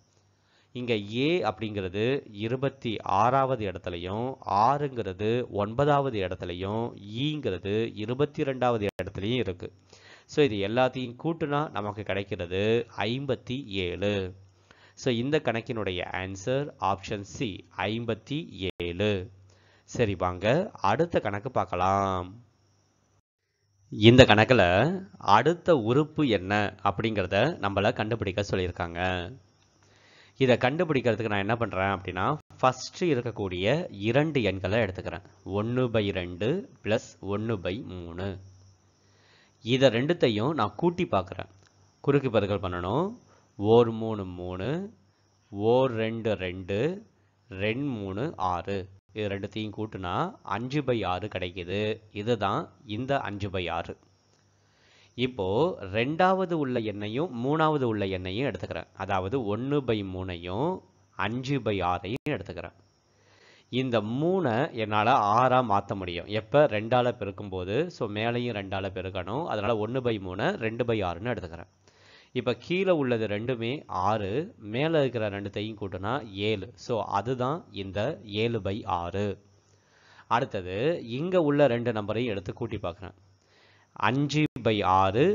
இங்கே ஏ அப்படிங்கிறது இருபத்தி ஆறாவது இடத்துலையும் ஆறுங்கிறது ஒன்பதாவது இடத்துலையும் ஈங்கிறது e இருபத்தி ரெண்டாவது இடத்துலையும் இருக்குது ஸோ இது எல்லாத்தையும் கூட்டுனா நமக்கு கிடைக்கிறது ஐம்பத்தி ஏழு. ஸோ இந்த கணக்கினுடைய ஆன்சர் ஆப்ஷன் சி ஐம்பத்தி ஏழு. சரி வாங்க அடுத்த கணக்கு பார்க்கலாம். இந்த கணக்கில் அடுத்த உறுப்பு என்ன அப்படிங்கிறத நம்மளை கண்டுபிடிக்க சொல்லியிருக்காங்க. இதை கண்டுபிடிக்கிறதுக்கு நான் என்ன பண்ணுறேன் அப்படின்னா ஃபஸ்ட்டு இருக்கக்கூடிய இரண்டு எண்களை எடுத்துக்கிறேன். ஒன்று பை ரெண்டு ப்ளஸ் ஒன்று பை மூணு. இதை ரெண்டுத்தையும் நான் கூட்டி பார்க்குறேன். குறுக்கு பெருக்கல் பண்ணணும். ஓர் மூணு மூணு ஓர் ரெண்டு ரெண்டு ரெண்டு மூணு ஆறு. இது ரெண்டுத்தையும் கூட்டினா அஞ்சு பை ஆறு கிடைக்குது. இதுதான் இந்த அஞ்சு பை ஆறு. இப்போது ரெண்டாவது உள்ள எண்ணையும் மூணாவது உள்ள எண்ணையும் எடுத்துக்கிறேன். அதாவது ஒன்று பை மூணையும் அஞ்சு பை ஆறையும் எடுத்துக்கிறேன். இந்த மூணை என்னால் ஆறாக மாற்ற முடியும். எப்போ? ரெண்டால் பெருக்கும்போது ஸோ மேலேயும் ரெண்டால் பெருக்கணும். அதனால் ஒன்று பை மூணை ரெண்டு பை ஆறுன்னு எடுத்துக்கிறேன். இப்போ கீழே உள்ளது ரெண்டுமே ஆறு மேலே இருக்கிற ரெண்டுத்தையும் கூட்டினா ஏழு. ஸோ அதுதான் இந்த ஏழு பை ஆறு. அடுத்தது இங்கே உள்ள ரெண்டு நம்பரையும் எடுத்து கூட்டி பார்க்குறேன் அஞ்சு பை ஆறு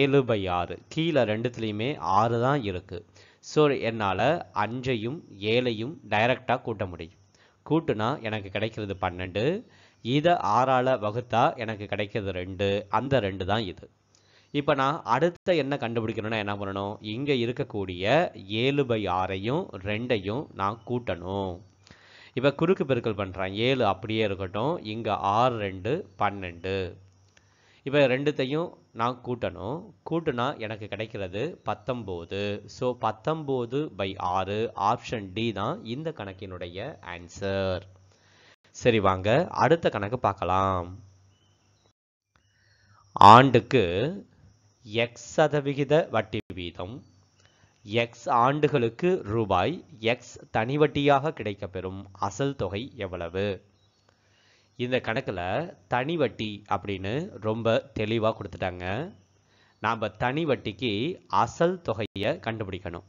ஏழு பை ஆறு. கீழே ரெண்டுத்துலேயுமே ஆறு தான் இருக்குது ஸோ என்னால் அஞ்சையும் ஏழையும் டைரெக்டாக கூட்ட முடியும். கூட்டுனா எனக்கு கிடைக்கிறது பன்னெண்டு. இதை ஆறால் வகுத்தா எனக்கு கிடைக்கிறது ரெண்டு. அந்த ரெண்டு தான் இது. இப்போ நான் அடுத்த என்ன கண்டுபிடிக்கணும்னா என்ன பண்ணணும்? இங்கே இருக்கக்கூடிய ஏழு பை ஆறையும் ரெண்டையும் நான் கூட்டணும். இப்போ குறுக்கு பெருக்கல் பண்ணுறேன் ஏழு அப்படியே இருக்கட்டும். இங்கே ஆறு ரெண்டு பன்னெண்டு. இப்போ ரெண்டுத்தையும் நான் கூட்டணும். கூட்டுனா எனக்கு கிடைக்கிறது பத்தொம்போது. ஸோ பத்தொம்போது பை ஆறு ஆப்ஷன் டி தான் இந்த கணக்கினுடைய ஆன்சர் சரி வாங்க. அடுத்த கணக்கு பார்க்கலாம். ஆண்டுக்கு எக்ஸ் சதவிகித வட்டி வீதம். எக்ஸ் ஆண்டுகளுக்கு ரூபாய். எக்ஸ் தனி வட்டியாக கிடைக்கப்பெறும். அசல் தொகை எவ்வளவு? இந்த கணக்கில் தனி வட்டி அப்படின்னு ரொம்ப தெளிவாக கொடுத்துட்டாங்க. நாம் தனி வட்டிக்கு அசல் தொகையை கண்டுபிடிக்கணும்.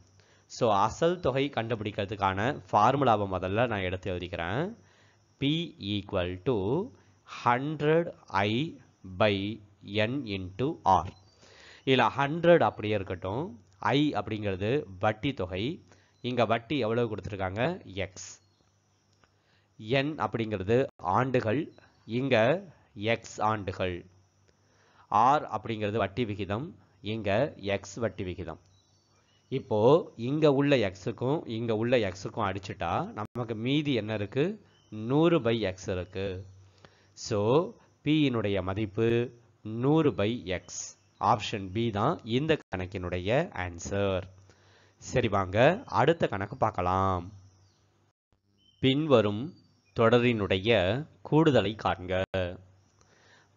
ஸோ அசல் தொகை கண்டுபிடிக்கிறதுக்கான ஃபார்முலாவை முதல்ல நான் எடுத்து எழுதிக்கிறேன். P equal to hundred I by N into R இதில் ஹண்ட்ரட் அப்படியே இருக்கட்டும். ஐ அப்படிங்கிறது வட்டி தொகை. இங்கே வட்டி எவ்வளவு கொடுத்துருக்காங்க? எக்ஸ் என் அப்படிங்கிறது ஆண்டுகள் இங்கே எக்ஸ் ஆண்டுகள். ஆர் அப்படிங்கிறது வட்டி விகிதம் இங்கே எக்ஸ் வட்டி விகிதம். இப்போ இங்கே உள்ள எக்ஸுக்கும் இங்கே உள்ள எக்ஸுக்கும் அடிச்சுட்டா நமக்கு மீதி என்ன இருக்கு? நூறு பை எக்ஸ் இருக்கு. ஸோ பியினுடைய மதிப்பு நூறு பை எக்ஸ் ஆப்ஷன் பி தான் இந்த கணக்கினுடைய ஆன்சர் சரி வாங்க அடுத்த கணக்கு பார்க்கலாம். பின்வரும் தொடரினுடைய கூடுதலை காண்க.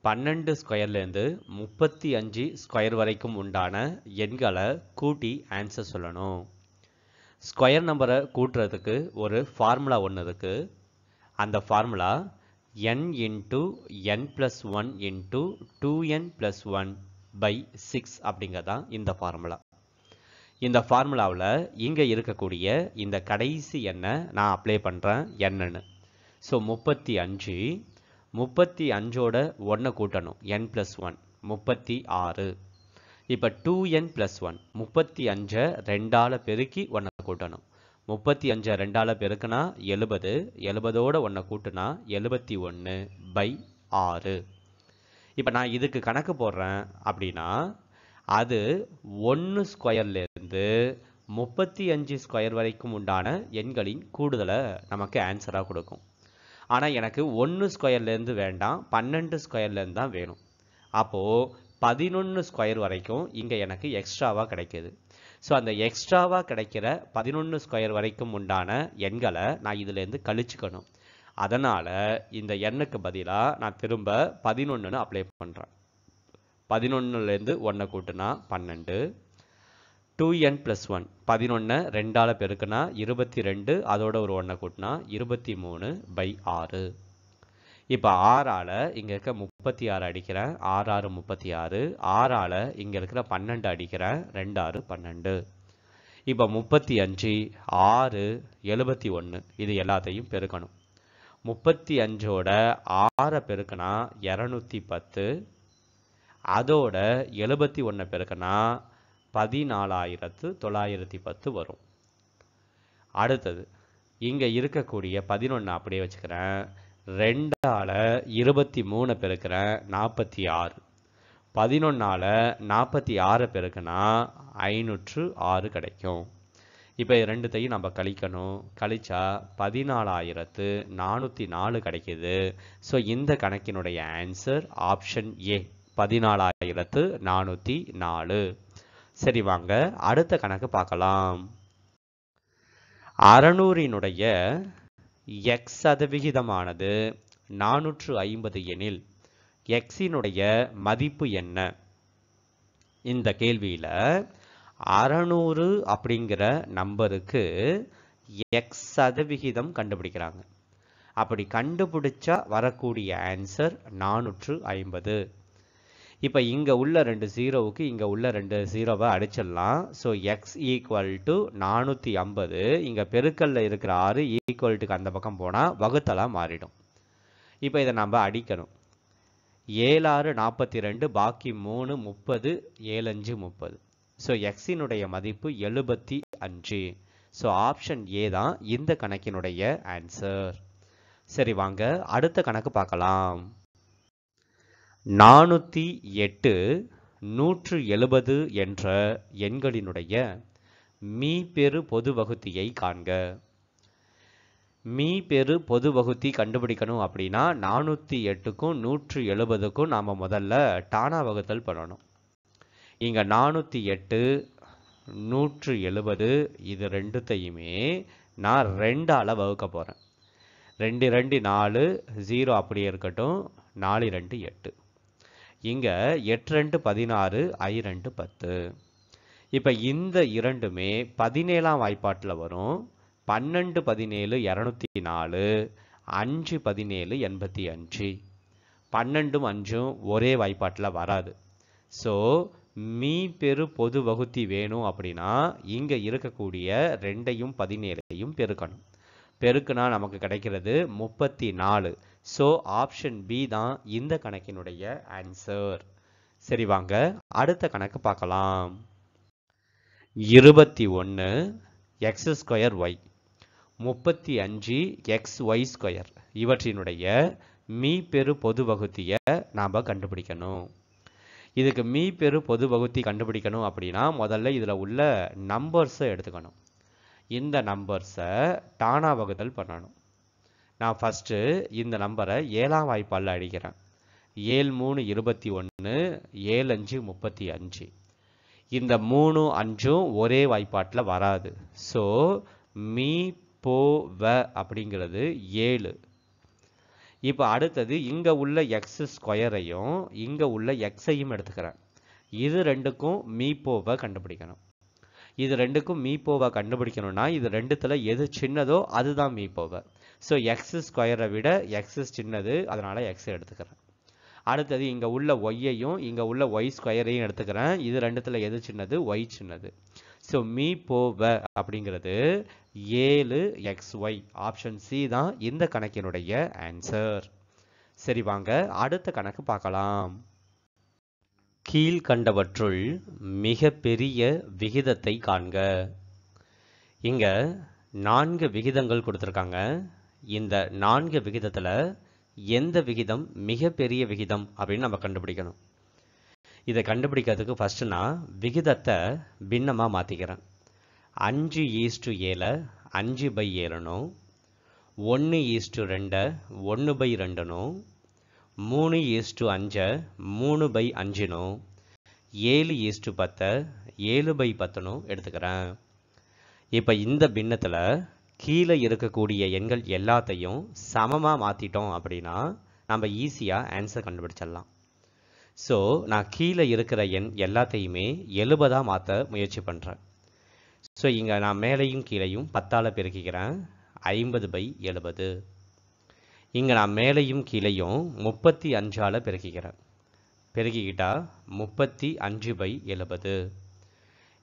பன்னெண்டு ஸ்கொயர்லேருந்து முப்பத்தி அஞ்சு ஸ்கொயர் வரைக்கும் உண்டான எண்களை கூட்டி ஆன்சர் சொல்லணும். ஸ்கொயர் நம்பரை கூட்டுறதுக்கு ஒரு ஃபார்முலா ஒன்று இருக்குது அந்த formula n into N plus one into two N plus one by six அப்படிங்கிறதான் இந்த ஃபார்முலா இந்த ஃபார்முலாவில் இங்கே இருக்கக்கூடிய இந்த கடைசி எண்ணை நான் அப்ளை பண்ணுறேன் என்னன்னு ஸோ முப்பத்தி அஞ்சு முப்பத்தி அஞ்சோட ஒன்றை கூட்டணும். என் ப்ளஸ் ஒன் முப்பத்தி ஆறு. இப்போ டூ என் ப்ளஸ் ஒன் முப்பத்தி அஞ்சை ரெண்டால் பெருக்கி ஒன்றை கூட்டணும். முப்பத்தி அஞ்சை ரெண்டால் பெருக்குனா எழுபது எழுபதோட ஒன்றை கூட்டினா எழுபத்தி ஒன்று பை ஆறு. இப்போ நான் இதுக்கு கணக்கு போடுறேன் அப்படின்னா அது ஒன்று ஸ்கொயர்லேருந்து முப்பத்தி அஞ்சு ஸ்கொயர் வரைக்கும் உண்டான எண்களின் கூடுதலை நமக்கு ஆன்சராக கொடுக்கும். ஆனால் எனக்கு ஒன்று ஸ்கொயர்லேருந்து வேண்டாம் பன்னெண்டு ஸ்கொயர்லேருந்து தான் வேணும். அப்போது பதினொன்று ஸ்கொயர் வரைக்கும் இங்கே எனக்கு எக்ஸ்ட்ராவாக கிடைக்கிது. ஸோ அந்த எக்ஸ்ட்ராவாக கிடைக்கிற பதினொன்று ஸ்கொயர் வரைக்கும் உண்டான எண்களை நான் இதுலேருந்து கழிச்சுக்கணும். அதனால் இந்த எண்ணுக்கு பதிலாக நான் திரும்ப பதினொன்றுன்னு அப்ளை பண்ணுறேன் பதினொன்றுலேருந்து ஒன்றை கூட்டுனா பன்னெண்டு டூ என் ப்ளஸ் ஒன் பதினொன்று ரெண்டால் பெருக்குனா இருபத்தி ரெண்டு அதோட ஒரு ஒன்றை கூட்டினா இருபத்தி மூணு பை ஆறு. இப்போ ஆறால் இங்கே இருக்க முப்பத்தி ஆறு அடிக்கிறேன் ஆறு ஆறு முப்பத்தி ஆறு ஆறால் இங்கே இருக்கிற பன்னெண்டு அடிக்கிறேன் ரெண்டு ஆறு பன்னெண்டு. இப்போ முப்பத்தி அஞ்சு ஆறு எழுபத்தி ஒன்று இது எல்லாத்தையும் பெருக்கணும். முப்பத்தி அஞ்சோட ஆறை பெருக்கினா இரநூத்தி பத்து அதோட எழுபத்தி ஒன்றை பெருக்கினா பதினாலாயிரத்து தொள்ளாயிரத்தி பத்து வரும். அடுத்தது இங்கே இருக்கக்கூடிய பதினொன்று அப்படியே வச்சுக்கிறேன். ரெண்டால் இருபத்தி மூணு பெருக்கிறேன் நாற்பத்தி ஆறு. பதினொன்னால் நாற்பத்தி ஆறு பெருக்குனா ஐநூற்று ஆறு கிடைக்கும். இப்போ ரெண்டுத்தையும் நம்ம கழிக்கணும். கழிச்சா பதினாலாயிரத்து நானூற்றி நாலு கிடைக்கிது. ஸோ இந்த கணக்கினுடைய ஆன்சர் ஆப்ஷன் ஏ பதினாலாயிரத்து நானூற்றி நாலு. சரி வாங்க அடுத்த கணக்கு பார்க்கலாம். அறநூறினுடைய எக்ஸ் சதவிகிதமானது நானூற்று ஐம்பது எனில் எக்ஸினுடைய மதிப்பு என்ன? இந்த கேள்வியில் அறநூறு அப்படிங்கிற நம்பருக்கு எக்ஸ் சதவிகிதம் கண்டுபிடிக்கிறாங்க. அப்படி கண்டுபிடிச்சா வரக்கூடிய ஆன்சர் நானூற்று ஐம்பது. இப்போ இங்கே உள்ள ரெண்டு ஜீரோவுக்கு இங்கே உள்ள ரெண்டு ஜீரோவை அடிச்சிடலாம். ஸோ எக்ஸ் ஈக்குவல் டு நானூற்றி ஐம்பது. இங்கே பெருக்கல்ல இருக்கிற ஆறு ஈக்குவல்ட்டுக்கு அந்த பக்கம் போனால் வகுத்தலாக மாறிடும். இப்போ இதை நம்ம அடிக்கணும். ஏழாறு நாற்பத்தி ரெண்டு பாக்கி மூணு முப்பது ஏழஞ்சு முப்பது. ஸோ எக்ஸினுடைய மதிப்பு எழுபத்தி அஞ்சு. ஸோ ஆப்ஷன் ஏ தான் இந்த கணக்கினுடைய ஆன்சர் சரி வாங்க. அடுத்த கணக்கு பார்க்கலாம். நானூற்றி எட்டு நூற்று எழுபது என்ற எண்களினுடைய மீ பெரு பொது வகுத்தியை காண்க. மீ பெரு பொது வகுத்தி கண்டுபிடிக்கணும் அப்படின்னா நானூற்றி எட்டுக்கும் நூற்று எழுபதுக்கும் நாம் முதல்ல டானா வகுத்தல் பண்ணணும். இங்கே நானூற்றி எட்டு நூற்று எழுபது இது ரெண்டுத்தையுமே நான் ரெண்டால் வகுக்க போகிறேன் ரெண்டு ரெண்டு நாலு ஜீரோ அப்படியே இருக்கட்டும் நாலு ரெண்டு எட்டு. இங்கே எட்டு ரெண்டு பதினாறு ஐ ரெண்டு பத்து. இப்போ இந்த இரண்டுமே பதினேழாம் வாய்ப்பாட்டில் வரும். பன்னெண்டு பதினேழு இரநூத்தி நாலு. அஞ்சு பதினேழு எண்பத்தி அஞ்சு. பன்னெண்டும் அஞ்சும் ஒரே வாய்ப்பாட்டில் வராது. ஸோ மீ பெரு பொது வகுத்தி வேணும் அப்படின்னா இங்கே இருக்கக்கூடிய ரெண்டையும் பதினேழையும் பெருக்கணும். பெருக்குனா நமக்கு கிடைக்கிறது முப்பத்தி நாலு. ஸோ ஆப்ஷன் பி தான் இந்த கணக்கினுடைய ஆன்சர் சரி வாங்க அடுத்த கணக்கு பார்க்கலாம். இருபத்தி ஒன்று எக்ஸ் ஸ்கொயர் ஒய் முப்பத்தி அஞ்சு எக்ஸ் ஒய் ஸ்கொயர் இவற்றினுடைய மீ பெரு பொது வகுத்தியை நாம் கண்டுபிடிக்கணும். இதுக்கு மீ பெரு பொது வகுத்தி கண்டுபிடிக்கணும் அப்படின்னா முதல்ல இதில் உள்ள நம்பர்ஸை எடுத்துக்கணும். இந்த நம்பர்ஸை டானா வகுத்தல் பண்ணணும். நான் ஃபஸ்ட்டு இந்த நம்பரை ஏழாம் வாய்ப்பால் அடிக்கிறேன். ஏழு மூணு இருபத்தி ஒன்று ஏழு அஞ்சு முப்பத்தி அஞ்சு. இந்த மூணு அஞ்சும் ஒரே வாய்ப்பாட்டில் வராது. ஸோ மீ போ வ அப்படிங்கிறது ஏழு. இப்போ அடுத்தது இங்கே உள்ள எக்ஸ் ஸ்கொயரையும் இங்கே உள்ள எக்ஸையும் எடுத்துக்கிறேன். இது ரெண்டுக்கும் மீப்போவை கண்டுபிடிக்கணும். இது ரெண்டுக்கும் மீப்போவை கண்டுபிடிக்கணும்னா இது ரெண்டுத்தில் எது சின்னதோ அதுதான் மீப்போவை ஸோ எக்ஸ் ஸ்கொயரை விட எக்ஸ் சின்னது அதனால் எக்ஸ் எடுத்துக்கிறேன். அடுத்தது இங்கே உள்ள ஒய்யையும் இங்கே உள்ள ஒய் ஸ்கொயரையும் எடுத்துக்கிறேன். இது ரெண்டுத்தில் எது சின்னது? ஒய் சின்னது. ஸோ மீ போவ அப்படிங்கிறது ஏழு எக்ஸ் ஒய் ஆப்ஷன் சி தான் இந்த கணக்கினுடைய ஆன்சர் சரி வாங்க அடுத்த கணக்கு பார்க்கலாம். கீழ்கண்டவற்றுள் மிக பெரிய விகிதத்தை காண்க. இங்க நான்கு விகிதங்கள் கொடுத்துருக்காங்க. இந்த நான்கு விகிதத்தில் எந்த விகிதம் மிகப்பெரிய விகிதம் அப்படின்னு நம்ம கண்டுபிடிக்கணும். இதை கண்டுபிடிக்கிறதுக்கு ஃபஸ்ட்டு நான் விகிதத்தை பின்னமாக மாற்றிக்கிறேன் அஞ்சு ஈஸ்டு ஏழை அஞ்சு பை ஏழனும் ஒன்று ஈஸ்டு ரெண்டை ஒன்று பை ரெண்டுனும் மூணு ஈஸ்டு அஞ்சை மூணு பை அஞ்சுனும் ஏழு ஈஸ்டு பத்தை ஏழு பை பத்துனும் எடுத்துக்கிறேன். இப்போ இந்த பின்னத்தில் கீழே இருக்கக்கூடிய எண்கள் எல்லாத்தையும் சமமாக மாற்றிட்டோம் அப்படின்னா நம்ம ஈஸியாக ஆன்சர் கண்டுபிடிச்சிடலாம். ஸோ நான் கீழே இருக்கிற எண் எல்லாத்தையுமே எழுபதாக மாற்ற முயற்சி பண்ணுறேன் ஸோ இங்கே நான் மேலேயும் கீழையும் பத்தால் பெருக்கிக்கிறேன். ஐம்பது பை எழுபது. இங்கே நான் மேலேயும் கீழையும் முப்பத்தி அஞ்சால் பெருக்கிக்கிறேன். பெருக்கிக்கிட்டால் முப்பத்தி அஞ்சு பை எழுபது.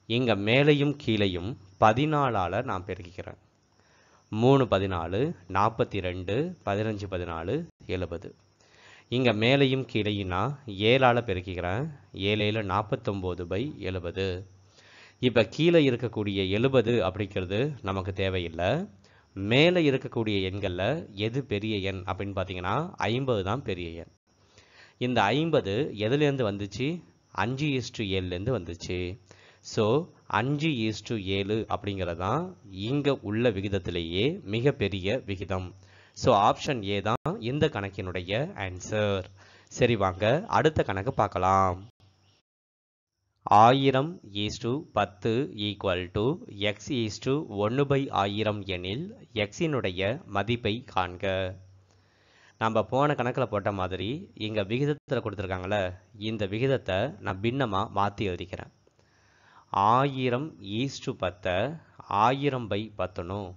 இங்கே மேலேயும் கீழையும் பதினாலால் நான் பெருக்கிக்கிறேன். மூணு பதினாலு நாற்பத்தி ரெண்டு பதினஞ்சு பதினாலு எழுபது. இங்கே மேலேயும் கீழையும்னா ஏழால் பெருக்கிக்கிறேன் ஏழையில் நாற்பத்தொம்போது பை எழுபது. இப்போ கீழே இருக்கக்கூடிய எழுபது அப்படிங்கிறது நமக்கு தேவையில்லை. மேலே இருக்கக்கூடிய எண்களில் எது பெரிய எண் அப்படின்னு பார்த்தீங்கன்னா ஐம்பது தான் பெரிய எண். இந்த ஐம்பது எதுலேருந்து வந்துச்சு? அஞ்சு ஈஸ்டு ஏழுலேருந்து வந்துச்சு. ஸோ அஞ்சு ஈஸ்டு ஏழு அப்படிங்கிறது தான் இங்கே உள்ள விகிதத்திலேயே மிகப்பெரிய விகிதம். ஸோ ஆப்ஷன் ஏ தான் இந்த கணக்கினுடைய ஆன்சர் சரி வாங்க அடுத்த கணக்கு பார்க்கலாம். ஆயிரம் ஈஸ்டு பத்து equal to X is to ஒன்று பை ஆயிரம் எனில் எக்ஸினுடைய மதிப்பை காண்க. நம்ம போன கணக்கில் போட்ட மாதிரி இங்கே விகிதத்தில் கொடுத்துருக்காங்களே இந்த விகிதத்தை நான் பின்னமாக மாற்றி எழுதிக்கிறேன். ஆயிரம் ஈஸ்டு பத்தை ஆயிரம் பை பத்தணும்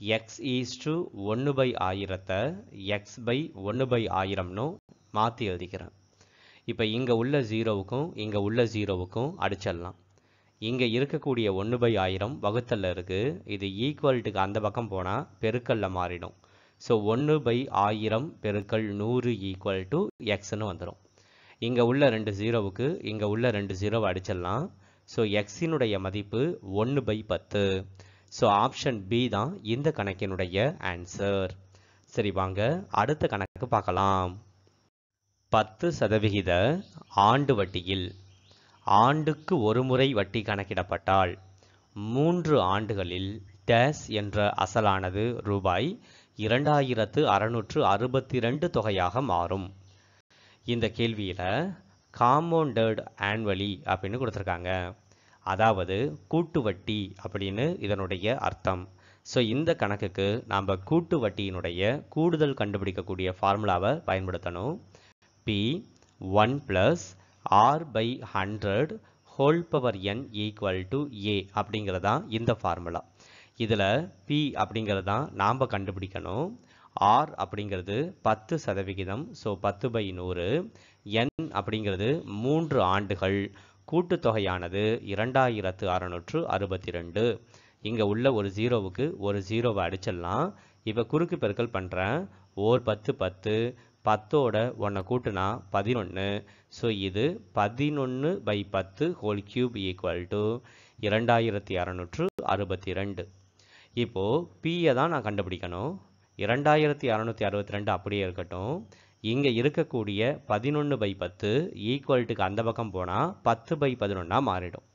எக்ஸ் ஈஸ்டு ஒன்று பை ஆயிரத்தை எக்ஸ் பை ஒன்று பை ஆயிரம்னு மாற்றி எழுதிக்கிறேன். இப்போ இங்கே உள்ள ஜீரோவுக்கும் இங்கே உள்ள ஜீரோவுக்கும் அடிச்சிடலாம். இங்கே இருக்கக்கூடிய ஒன்று பை ஆயிரம் வகுத்தலில் இருக்குது இது ஈக்குவல்ட்டுக்கு அந்த பக்கம் போனால் பெருக்கல்ல மாறிடும். ஸோ ஒன்று பை ஆயிரம் பெருக்கல் நூறு ஈக்குவல் டு எக்ஸ்னு வந்துடும் இங்கே உள்ள ரெண்டு ஜீரோவுக்கு இங்கே உள்ள ரெண்டு ஜீரோவை அடிச்சிடலாம். ஸோ எக்ஸினுடைய மதிப்பு ஒன்று பை பத்து. ஸோ ஆப்ஷன் பி தான் இந்த கணக்கினுடைய ஆன்சர் சரி வாங்க. அடுத்த கணக்கு பார்க்கலாம். பத்து சதவிகித ஆண்டு வட்டியில். ஆண்டுக்கு ஒரு முறை வட்டி கணக்கிடப்பட்டால் மூன்று ஆண்டுகளில் டேஸ் என்ற அசலானது ரூபாய் இரண்டாயிரத்து அறுநூற்று அறுபத்தி ரெண்டு தொகையாக மாறும். இந்த கேள்வியில் காம்பவுண்டட் ஆன்வலி அப்படின்னு கொடுத்துருக்காங்க. அதாவது கூட்டு வட்டி அப்படின்னு இதனுடைய அர்த்தம். ஸோ இந்த கணக்குக்கு நாம் கூட்டு வட்டியினுடைய கூடுதல் கண்டுபிடிக்கக்கூடிய ஃபார்முலாவை பயன்படுத்தணும். P one plus R by hundred whole power N equal to A அப்படிங்கிறது தான் இந்த ஃபார்முலா இதில் பி அப்படிங்கிறது தான் நாம் கண்டுபிடிக்கணும். ஆர் அப்படிங்கிறது பத்து சதவிகிதம் ஸோ பத்து பை நூறு. என் அப்படிங்கிறது மூன்று ஆண்டுகள். கூட்டுத்தொகையானது இரண்டாயிரத்து அறநூற்று அறுபத்தி ரெண்டு இங்கே உள்ள ஒரு ஜீரோவுக்கு ஒரு ஜீரோவை அடிச்சிடலாம். இப்போ குறுக்கு பெருக்கல் பண்ணுறேன் ஓர் பத்து பத்து பத்தோட ஒன்றை கூட்டுனா பதினொன்று ஸோ இது பதினொன்று பை பத்து ஹோல் கியூப் ஈக்குவல் டு இரண்டாயிரத்தி அறநூற்று அறுபத்தி ரெண்டு இப்போது பியை தான் நான் கண்டுபிடிக்கணும். இரண்டாயிரத்தி அறநூற்றி அறுபத்தி ரெண்டு அப்படியே இருக்கட்டும். இங்கே இருக்கக்கூடிய பதினொன்று பை பத்து ஈக்குவல்ட்டுக்கு அந்த பக்கம் போனால் பத்து பை பதினொன்னாக மாறிடும்.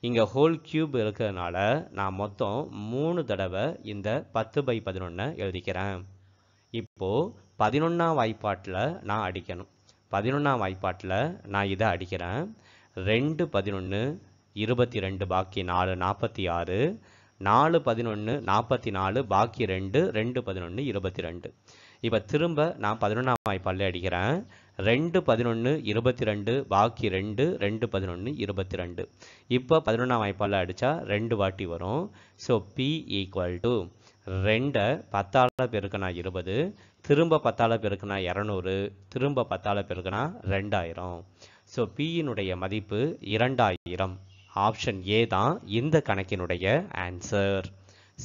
இங்கே ஹோல் கியூப் இருக்கிறதுனால நான் மொத்தம் மூணு தடவை இந்த பத்து பை பதினொன்றை எழுதிக்கிறேன். இப்போது பதினொன்றாம் வாய்ப்பாட்டில் நான் அடிக்கணும். பதினொன்றாம் வாய்ப்பாட்டில் நான் இதை அடிக்கிறேன். ரெண்டு பதினொன்று இருபத்தி ரெண்டு பாக்கி நாலு நாற்பத்தி ஆறு நாலு பதினொன்று நாற்பத்தி நாலு பாக்கி ரெண்டு ரெண்டு பதினொன்று இருபத்தி ரெண்டு இப்போ திரும்ப நான் பதினொன்றாம் வாய்ப்பாடில் அடிக்கிறேன். ரெண்டு பதினொன்று இருபத்தி ரெண்டு பாக்கி ரெண்டு ரெண்டு பதினொன்று இருபத்தி ரெண்டு இப்போ பதினொன்றாம் வாய்ப்பாடில் அடித்தா ரெண்டு வாட்டி வரும். ஸோ பி ஈக்குவல் டு ரெண்டை பத்தால் பெருக்கினா இருபது திரும்ப பத்தால் பெருக்கினா இரநூறு திரும்ப பத்தால் பெருக்கினா ரெண்டாயிரம். ஸோ பியினுடைய மதிப்பு இரண்டாயிரம். ஆப்ஷன் ஏ தான் இந்த கணக்கினுடைய ஆன்சர்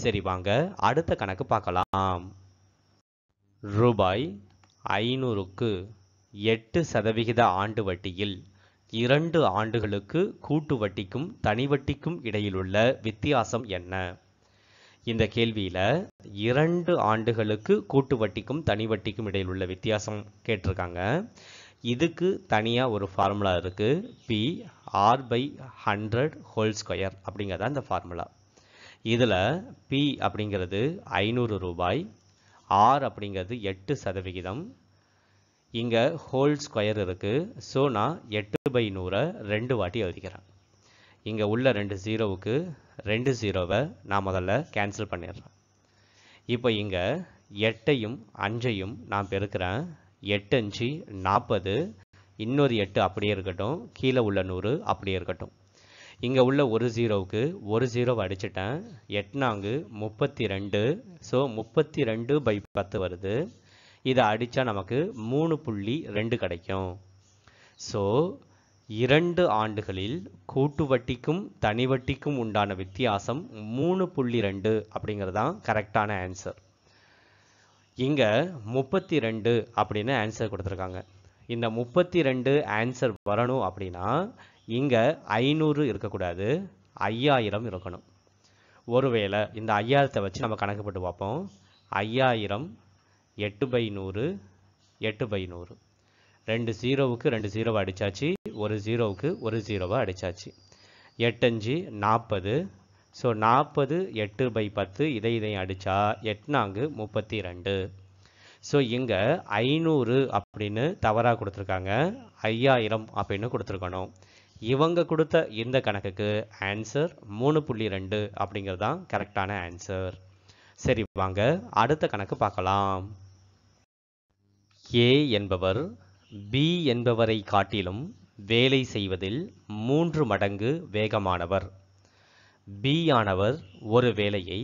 சரி வாங்க. அடுத்த கணக்கு பார்க்கலாம். ரூபாய் ஐநூறுக்கு எட்டு சதவிகித ஆண்டு வட்டியில் இரண்டு ஆண்டுகளுக்கு கூட்டு வட்டிக்கும் தனி வட்டிக்கும் இடையிலுள்ள வித்தியாசம் என்ன? இந்த கேள்வியில் இரண்டு ஆண்டுகளுக்கு கூட்டு வட்டிக்கும் தனி வட்டிக்கும் இடையில் உள்ள வித்தியாசம் கேட்டிருக்காங்க. இதுக்கு தனியாக ஒரு ஃபார்முலா இருக்குது P R by hundred whole square அப்படிங்கிறதா இந்த ஃபார்முலா இதில் பி அப்படிங்கிறது ஐநூறு ரூபாய் ஆர் அப்படிங்கிறது எட்டு சதவிகிதம். இங்கே ஹோல் ஸ்கொயர் இருக்குது ஸோ நான் எட்டு பை நூறை ரெண்டு வாட்டி எழுதிக்கிறேன். இங்கே உள்ள ரெண்டு ஜீரோவுக்கு ரெண்டு ஜீரோவை நான் முதல்ல கேன்சல் பண்ணிடுறேன். இப்போ இங்கே எட்டையும் அஞ்சையும் நான் பெருக்கிறேன். எட்டு அஞ்சு நாற்பது இன்னொரு எட்டு அப்படியே இருக்கட்டும். கீழே உள்ள நூறு அப்படியே இருக்கட்டும். இங்கே உள்ள ஒரு ஜீரோவுக்கு ஒரு ஜீரோவை அடிச்சிட்டேன். எட்நாங்கு முப்பத்தி ரெண்டு ஸோ முப்பத்தி ரெண்டு பை பத்து வருது. இதை அடித்தா நமக்கு மூணு புள்ளி ரெண்டு கிடைக்கும். ஸோ இரண்டு ஆண்டுகளில் கூட்டு வட்டிக்கும் தனி வட்டிக்கும் உண்டான வித்தியாசம் மூணு புள்ளி ரெண்டு அப்படிங்கிறது தான் கரெக்டான ஆன்சர் இங்கே முப்பத்தி ரெண்டு அப்படின்னு ஆன்சர் கொடுத்துருக்காங்க. இந்த முப்பத்தி ரெண்டு ஆன்சர் வரணும் அப்படின்னா இங்கே ஐநூறு இருக்கக்கூடாது ஐயாயிரம் இருக்கணும். ஒருவேளை இந்த ஐயாயிரத்தை வச்சு நம்ம கணக்கு போட்டு பார்ப்போம். ஐயாயிரம் எட்டு பை நூறு எட்டு பை நூறு. ரெண்டு ஜீரோவுக்கு ரெண்டு ஜீரோவை அடித்தாச்சு ஒரு ஜீரோவுக்கு ஒரு ஜீரோவை அடித்தாச்சு எட்டஞ்சு நாற்பது. ஸோ நாற்பது எட்டு பை பத்து இதை இதையும் அடித்தா எட்நாங்கு முப்பத்தி ரெண்டு ஸோ இங்கே ஐநூறு அப்படின்னு தவறாக கொடுத்துருக்காங்க. ஐயாயிரம் அப்படின்னு கொடுத்துருக்கணும். இவங்க கொடுத்த இந்த கணக்குக்கு ஆன்சர் மூணு புள்ளி ரெண்டு அப்படிங்கிறது தான் கரெக்டான ஆன்சர் சரி வாங்க. அடுத்த கணக்கு பார்க்கலாம். ஏ என்பவர் பி என்பவரை காட்டிலும் வேலை செய்வதில் மூன்று மடங்கு வேகமானவர். பி ஆனவர் ஒரு வேலையை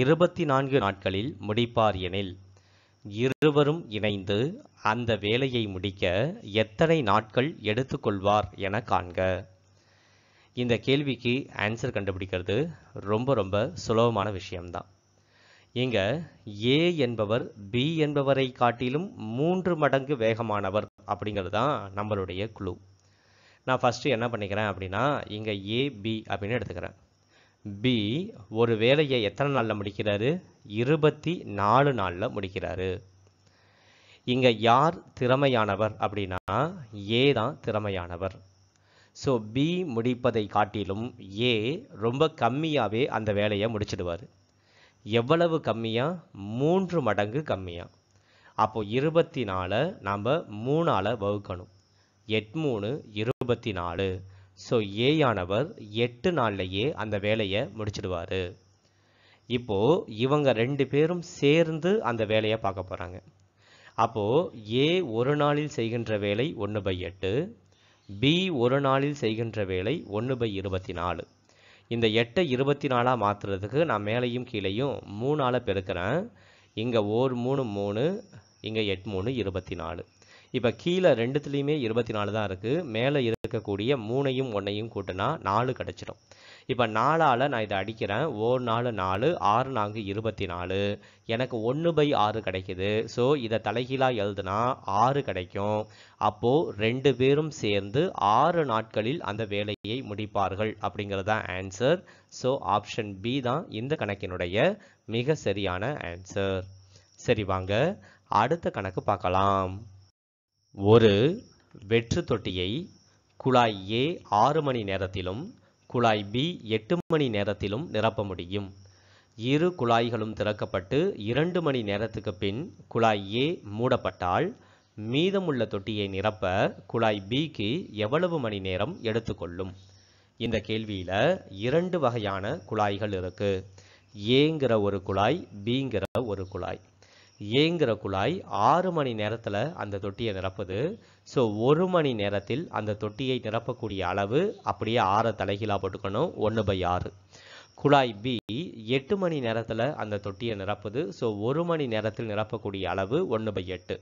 இருபத்தி நான்கு நாட்களில் முடிப்பார் எனில் இருவரும் இணைந்து அந்த வேலையை முடிக்க எத்தனை நாட்கள் எடுத்துக்கொள்வார் என காண்க. இந்த கேள்விக்கு ஆன்சர் கண்டுபிடிக்கிறது ரொம்ப ரொம்ப சுலபமான விஷயம்தான். இங்க ஏ என்பவர் பி என்பவரை காட்டிலும் மூன்று மடங்கு வேகமானவர் அப்படிங்கிறது தான் நம்மளுடைய குழு நான் ஃபஸ்ட்டு என்ன பண்ணிக்கிறேன் அப்படின்னா இங்கே ஏ பி அப்படின்னு எடுத்துக்கிறேன். பி ஒரு வேலையை எத்தனை நாளில் முடிக்கிறாரு? இருபத்தி நாலு நாளில் முடிக்கிறாரு. இங்கே யார் திறமையானவர் அப்படின்னா ஏ தான் திறமையானவர். ஸோ பி முடிப்பதை காட்டிலும் ஏ ரொம்ப கம்மியாகவே அந்த வேலையை முடிச்சிடுவார். எவ்வளவு கம்மியாக மூன்று மடங்கு கம்மியாக அப்போ இருபத்தி நாலை நாம் மூணால் வகுக்கணும். எட் மூணு இருபத்தி நாலு. ஸோ ஏயானவர் எட்டு நாள்லையே அந்த வேலையை முடிச்சிடுவார். இப்போது இவங்க ரெண்டு பேரும் சேர்ந்து அந்த வேலையை பார்க்க போகிறாங்க அப்போது ஏ ஒரு நாளில் செய்கின்ற வேலை ஒன்று பை எட்டு பி ஒரு நாளில் செய்கின்ற வேலை ஒன்று பை இருபத்தி நாலு இந்த எட்டை இருபத்தி நாலாக மாற்றுறதுக்கு நான் மேலையும் கீழையும் மூணால் பெருக்கிறேன். இங்கே ஓர் மூணு மூணு இங்கே எட்டு மூணு இருபத்தி நாலு இப்போ கீழே ரெண்டுத்துலேயுமே இருபத்தி நாலு தான் இருக்குது மேலே இருக்கக்கூடிய மூணையும் ஒன்றையும் கூட்டினா நாலு கிடச்சிடும். இப்போ நாலால் நான் இதை அடிக்கிறேன். ஓர் நாலு நாலு ஆறு நான்கு இருபத்தி நாலு எனக்கு ஒன்று பை ஆறு கிடைக்குது. ஸோ இதை தலைகீழாக எழுதுனா ஆறு கிடைக்கும். அப்போது ரெண்டு பேரும் சேர்ந்து ஆறு நாட்களில் அந்த வேலையை முடிப்பார்கள் அப்படிங்கிறது தான் ஆன்சர் ஸோ ஆப்ஷன் பி தான் இந்த கணக்கினுடைய மிக சரியான ஆன்சர் சரி வாங்க. அடுத்த கணக்கு பார்க்கலாம். ஒரு வெற்று தொட்டியை குழாய் ஏ ஆறு மணி நேரத்திலும் குழாய் பி எட்டு மணி நேரத்திலும் நிரப்ப முடியும். இரு குழாய்களும் திறக்கப்பட்டு இரண்டு மணி நேரத்துக்கு பின் குழாய் ஏ மூடப்பட்டால் மீதமுள்ள தொட்டியை நிரப்ப குழாய் பிக்கு எவ்வளவு மணி நேரம் எடுத்துக்கொள்ளும் இந்த கேள்வியில் இரண்டு வகையான குழாய்கள் இருக்கு. ஏங்கிற ஒரு குழாய் பிங்கிற ஒரு குழாய். ஏங்கிற குழாய் ஆறு மணி நேரத்தில் அந்த தொட்டியை நிரப்புது. ஸோ ஒரு மணி நேரத்தில் அந்த தொட்டியை நிரப்பக்கூடிய அளவு அப்படியே ஆறை தலைகீழாக போட்டுக்கணும். ஒன்று பை ஆறு. குழாய் பி எட்டு மணி நேரத்தில் அந்த தொட்டியை நிரப்புது. ஸோ ஒரு மணி நேரத்தில் நிரப்பக்கூடிய அளவு ஒன்று பை எட்டு.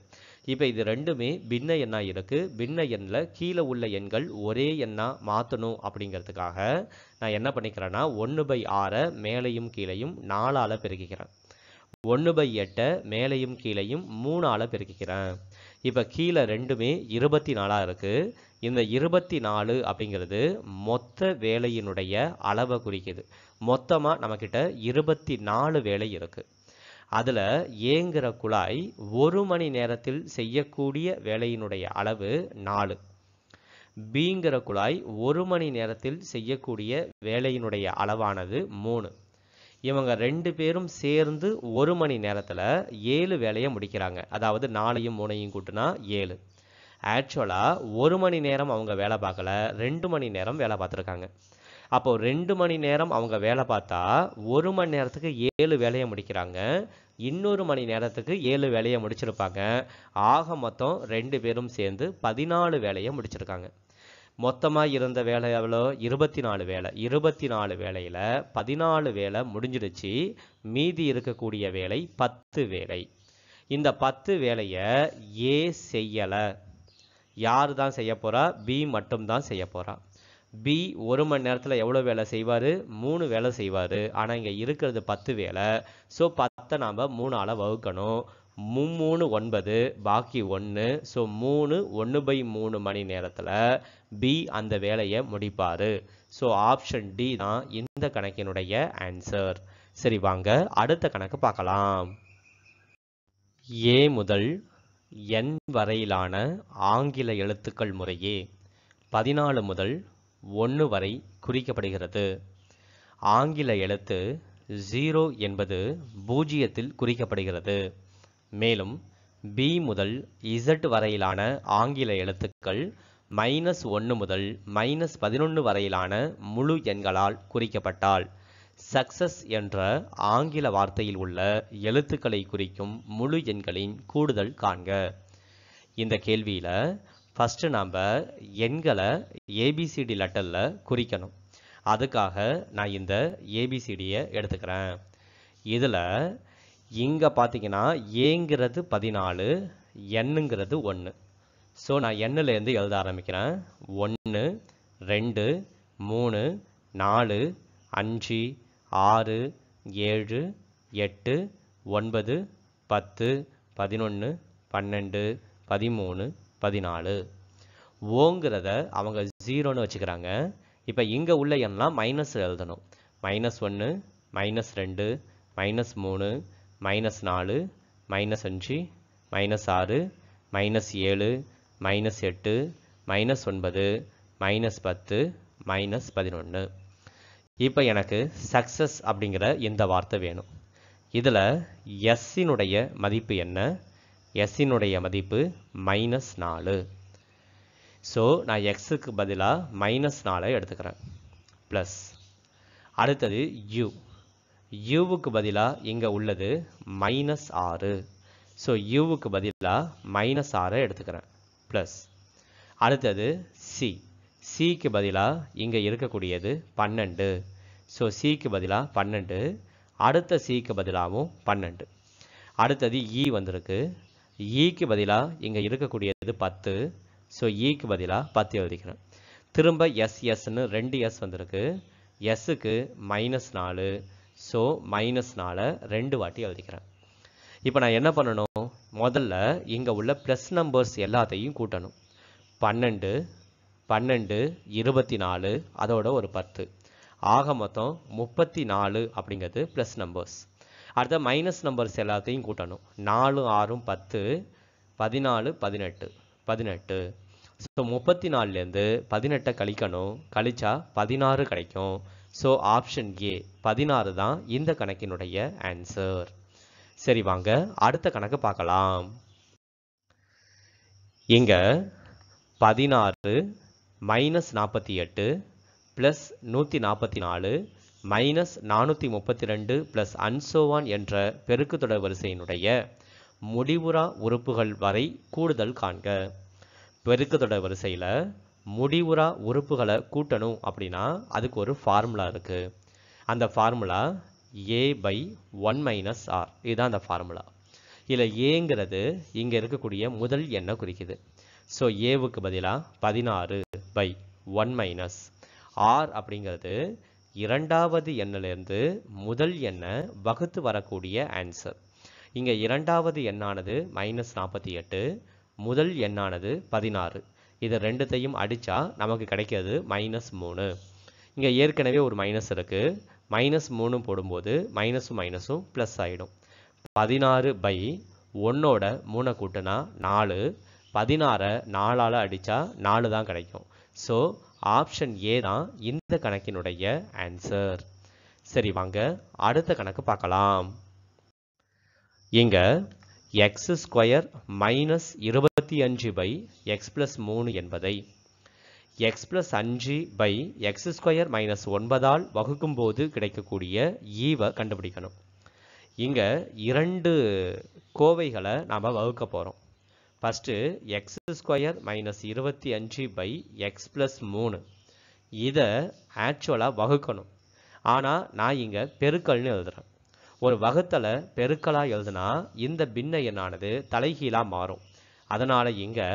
இப்போ இது ரெண்டுமே பின்ன எண்ணாக இருக்குது பின்ன எண்ணில் கீழே உள்ள எண்கள் ஒரே எண்ணாக மாற்றணும் அப்படிங்கிறதுக்காக நான் என்ன பண்ணிக்கிறேன்னா ஒன்று பை ஆறை மேலையும் கீழையும் நாலால் பெருகிக்கிறேன் ஒன்று பை எட்டை மேலையும் கீழையும் மூணால் பெருக்கிக்கிறேன். இப்போ கீழே ரெண்டுமே இருபத்தி நாலாக இருக்குது இந்த இருபத்தி நாலு அப்படிங்கிறது மொத்த வேலையினுடைய அளவை குறிக்குது. மொத்தமாக நம்மக்கிட்ட இருபத்தி நாலு வேலை இருக்குது அதில் ஏங்கிற குழாய் ஒரு மணி நேரத்தில் செய்யக்கூடிய வேலையினுடைய அளவு நாலு. பிங்கிற குழாய் ஒரு மணி நேரத்தில் செய்யக்கூடிய வேலையினுடைய அளவானது மூணு. இவங்க ரெண்டு பேரும் சேர்ந்து ஒரு மணி நேரத்தில் ஏழு வேலையை முடிக்கிறாங்க. அதாவது நாலையும் மூணையும் கூட்டினா ஏழு. ஆக்சுவலாக ஒரு மணி நேரம் அவங்க வேலை பார்க்கல ரெண்டு மணி நேரம் வேலை பார்த்துருக்காங்க. அப்போ ரெண்டு மணி நேரம் அவங்க வேலை பார்த்தா ஒரு மணி நேரத்துக்கு ஏழு வேலையை முடிக்கிறாங்க. இன்னொரு மணி நேரத்துக்கு ஏழு வேலையை முடிச்சிருப்பாங்க. ஆக மொத்தம் ரெண்டு பேரும் சேர்ந்து பதினாலு வேலையை முடிச்சிருக்காங்க. மொத்தமாக இருந்த வேலை எவ்வளோ? இருபத்தி நாலு வேலை. இருபத்தி நாலு வேலையில் பதினாலு வேலை முடிஞ்சிடுச்சு. மீதி இருக்கக்கூடிய வேலை பத்து வேலை. இந்த பத்து வேலையை ஏ செய்யலை. யார் தான் செய்ய போகிறா பி மட்டும்தான் செய்ய போகிறா பி ஒரு மணி நேரத்தில் எவ்வளோ வேலை செய்வார்? மூணு வேலை செய்வார். ஆனால் இங்கே இருக்கிறது பத்து வேலை. ஸோ பத்தை நாம் மூணால் வகுக்கணும். மும்மூணு ஒன்பது பாக்கி ஒன்று ஸோ மூணு ஒன்று பை மூணு மணி நேரத்தில் பி அந்த வேலையை முடிப்பார். ஸோ ஆப்ஷன் டி தான் இந்த கணக்கினுடைய ஆன்சர் சரி வாங்க. அடுத்த கணக்கு பார்க்கலாம். ஏ முதல் என் வரையிலான ஆங்கில எழுத்துக்கள் முறையே பதினாலு முதல் ஒன்று வரை குறிக்கப்படுகிறது. ஆங்கில எழுத்து ஜீரோ என்பது பூஜ்ஜியத்தில் குறிக்கப்படுகிறது. மேலும் பி முதல் இசட் வரையிலான ஆங்கில எழுத்துக்கள் மைனஸ் ஒன்று முதல் மைனஸ் பதினொன்று வரையிலான முழு எண்களால் குறிக்கப்பட்டால் சக்சஸ் என்ற ஆங்கில வார்த்தையில் உள்ள எழுத்துக்களை குறிக்கும் முழு எண்களின் கூடுதல் காண்க. இந்த கேள்வியில் ஃபஸ்ட்டு நாம் எண்களை ஏபிசிடி லெட்டரில் குறிக்கணும். அதுக்காக நான் இந்த ஏபிசிடியை எடுத்துக்கிறேன். இதில் இங்கே பார்த்தீங்கன்னா ஏங்கிறது பதினாலு எண்ணுங்கிறது ஒன்று ஸோ நான் எண்ணிலேருந்து எழுத ஆரம்பிக்கிறேன். ஒன்று ரெண்டு மூணு நாலு அஞ்சு ஆறு ஏழு எட்டு ஒன்பது பத்து பதினொன்று பன்னெண்டு பதிமூணு பதினாலு. ஓங்கிறத அவங்க ஜீரோன்னு வச்சுக்கிறாங்க. இப்போ இங்கே உள்ள எண்ணெலாம் மைனஸ் எழுதணும். மைனஸ் ஒன்று மைனஸ் ரெண்டு மைனஸ் மூணு மைனஸ் நாலு மைனஸ் அஞ்சு மைனஸ் ஆறு மைனஸ் ஏழு மைனஸ் எட்டு மைனஸ் ஒன்பது மைனஸ் பத்து மைனஸ் பதினொன்று இப்போ எனக்கு சக்ஸஸ் அப்படிங்கிற இந்த வார்த்தை வேணும். இதில் எஸ்ஸினுடைய மதிப்பு என்ன? எஸ்ஸினுடைய மதிப்பு மைனஸ் நாலு. ஸோ நான் எக்ஸுக்கு பதிலாக மைனஸ் நாலை எடுத்துக்கிறேன். ப்ளஸ் அடுத்தது யூ யூவுக்கு பதிலாக இங்கே உள்ளது மைனஸ் ஆறு. ஸோ யூவுக்கு பதிலாக மைனஸ் ஆறை எடுத்துக்கிறேன். ப்ளஸ் அடுத்தது சி சிக்கு பதிலாக இங்கே இருக்கக்கூடியது பன்னெண்டு. ஸோ சிக்கு பதிலாக பன்னெண்டு. அடுத்த சிக்கு பதிலாகவும் பன்னெண்டு. அடுத்தது இ வந்திருக்கு. E ஈக்கு பதிலாக இங்கே இருக்கக்கூடியது பத்து. ஸோ ஈக்கு e பதிலாக பத்து எழுதிக்கிறேன். திரும்ப எஸ் எஸ்ன்னு ரெண்டு எஸ் வந்திருக்கு. எஸ்ஸுக்கு மைனஸ் நாலு. ஸோ மைனஸ் ரெண்டு வாட்டி எழுதிக்கிறேன். இப்போ நான் என்ன பண்ணணும்? முதல்ல இங்கே உள்ள ப்ளஸ் நம்பர்ஸ் எல்லாத்தையும் கூட்டணும். பன்னெண்டு பன்னெண்டு இருபத்தி நாலு அதோட ஒரு பத்து. ஆக மொத்தம் முப்பத்தி நாலு அப்படிங்கிறது ப்ளஸ் நம்பர்ஸ் அடுத்த மைனஸ் நம்பர்ஸ் எல்லாத்தையும் கூட்டணும். நாலு ஆறும் பத்து பதினாலு பதினெட்டு. பதினெட்டு. ஸோ முப்பத்தி நாலுலேருந்து பதினெட்டை கழிக்கணும். கழிச்சா பதினாறு கிடைக்கும். ஸோ ஆப்ஷன் ஏ பதினாறு தான் இந்த கணக்கினுடைய ஆன்சர் சரி வாங்க. அடுத்த கணக்கு பார்க்கலாம். இங்க பதினாறு மைனஸ் நாற்பத்தி எட்டு ப்ளஸ் நூற்றி நாற்பத்தி நாலு மைனஸ் நானூற்றி முப்பத்தி ரெண்டு ப்ளஸ் அன்சோவான் என்ற பெருக்குத்தொடர் வரிசையினுடைய முடிவுறா உறுப்புகள் வரை கூடுதல் காண்க. பெருக்குத்தொடர் வரிசையில் முடிவுறா உறுப்புகளை கூட்டணும் அப்படின்னா அதுக்கு ஒரு ஃபார்முலா இருக்குது அந்த formula A by one minus R இதுதான் அந்த ஃபார்முலா இதில் ஏங்கிறது இங்கே இருக்கக்கூடிய முதல் எண்ணை குறிக்குது. ஸோ ஏவுக்கு பதிலாக பதினாறு பை ஒன் மைனஸ் ஆர் அப்படிங்கிறது இரண்டாவது எண்ணிலிருந்து முதல் எண்ணை வகுத்து வரக்கூடிய ஆன்சர் இங்கே இரண்டாவது எண்ணானது மைனஸ் நாற்பத்தி எட்டு முதல் எண்ணானது பதினாறு. இது ரெண்டுத்தையும் அடித்தா நமக்கு கிடைக்கிறது மைனஸ் மூணு. இங்கே ஏற்கனவே ஒரு மைனஸ் இருக்குது மைனஸ் மூணு போடும்போது மைனஸும் மைனஸும் ப்ளஸ் ஆகிடும் பதினாறு பை ஒன்னோட மூணை கூட்டினா நாலு. பதினாறை நாலால் அடித்தா நாலு தான் கிடைக்கும். ஸோ ஆப்ஷன் ஏ தான் இந்த கணக்கினுடைய ஆன்சர் சரி வாங்க. அடுத்த கணக்கு பார்க்கலாம். இங்கே எக்ஸ் ஸ்கொயர் மைனஸ் இருபது இருபத்தி அஞ்சு பை எக்ஸ் ப்ளஸ் மூணு என்பதை எக்ஸ் ப்ளஸ் அஞ்சு பை எக்ஸ் ஸ்கொயர் மைனஸ் ஒன்பதால் வகுக்கும்போது கிடைக்கக்கூடிய e ஈவை கண்டுபிடிக்கணும். இங்கே இரண்டு கோவைகளை நாம் வகுக்க போகிறோம் ஃபஸ்ட்டு எக்ஸ் ஸ்கொயர் மைனஸ் இருபத்தி அஞ்சு பை எக்ஸ் ப்ளஸ் மூணு. இதை ஆக்சுவலாக வகுக்கணும். ஆனால் நான் இங்கே பெருக்கல்னு எழுதுகிறேன் ஒரு வகுத்தலை பெருக்கலாக எழுதுனா இந்த பின்ன எண்ணானது தலைகீழாக மாறும். அதனால் இங்கே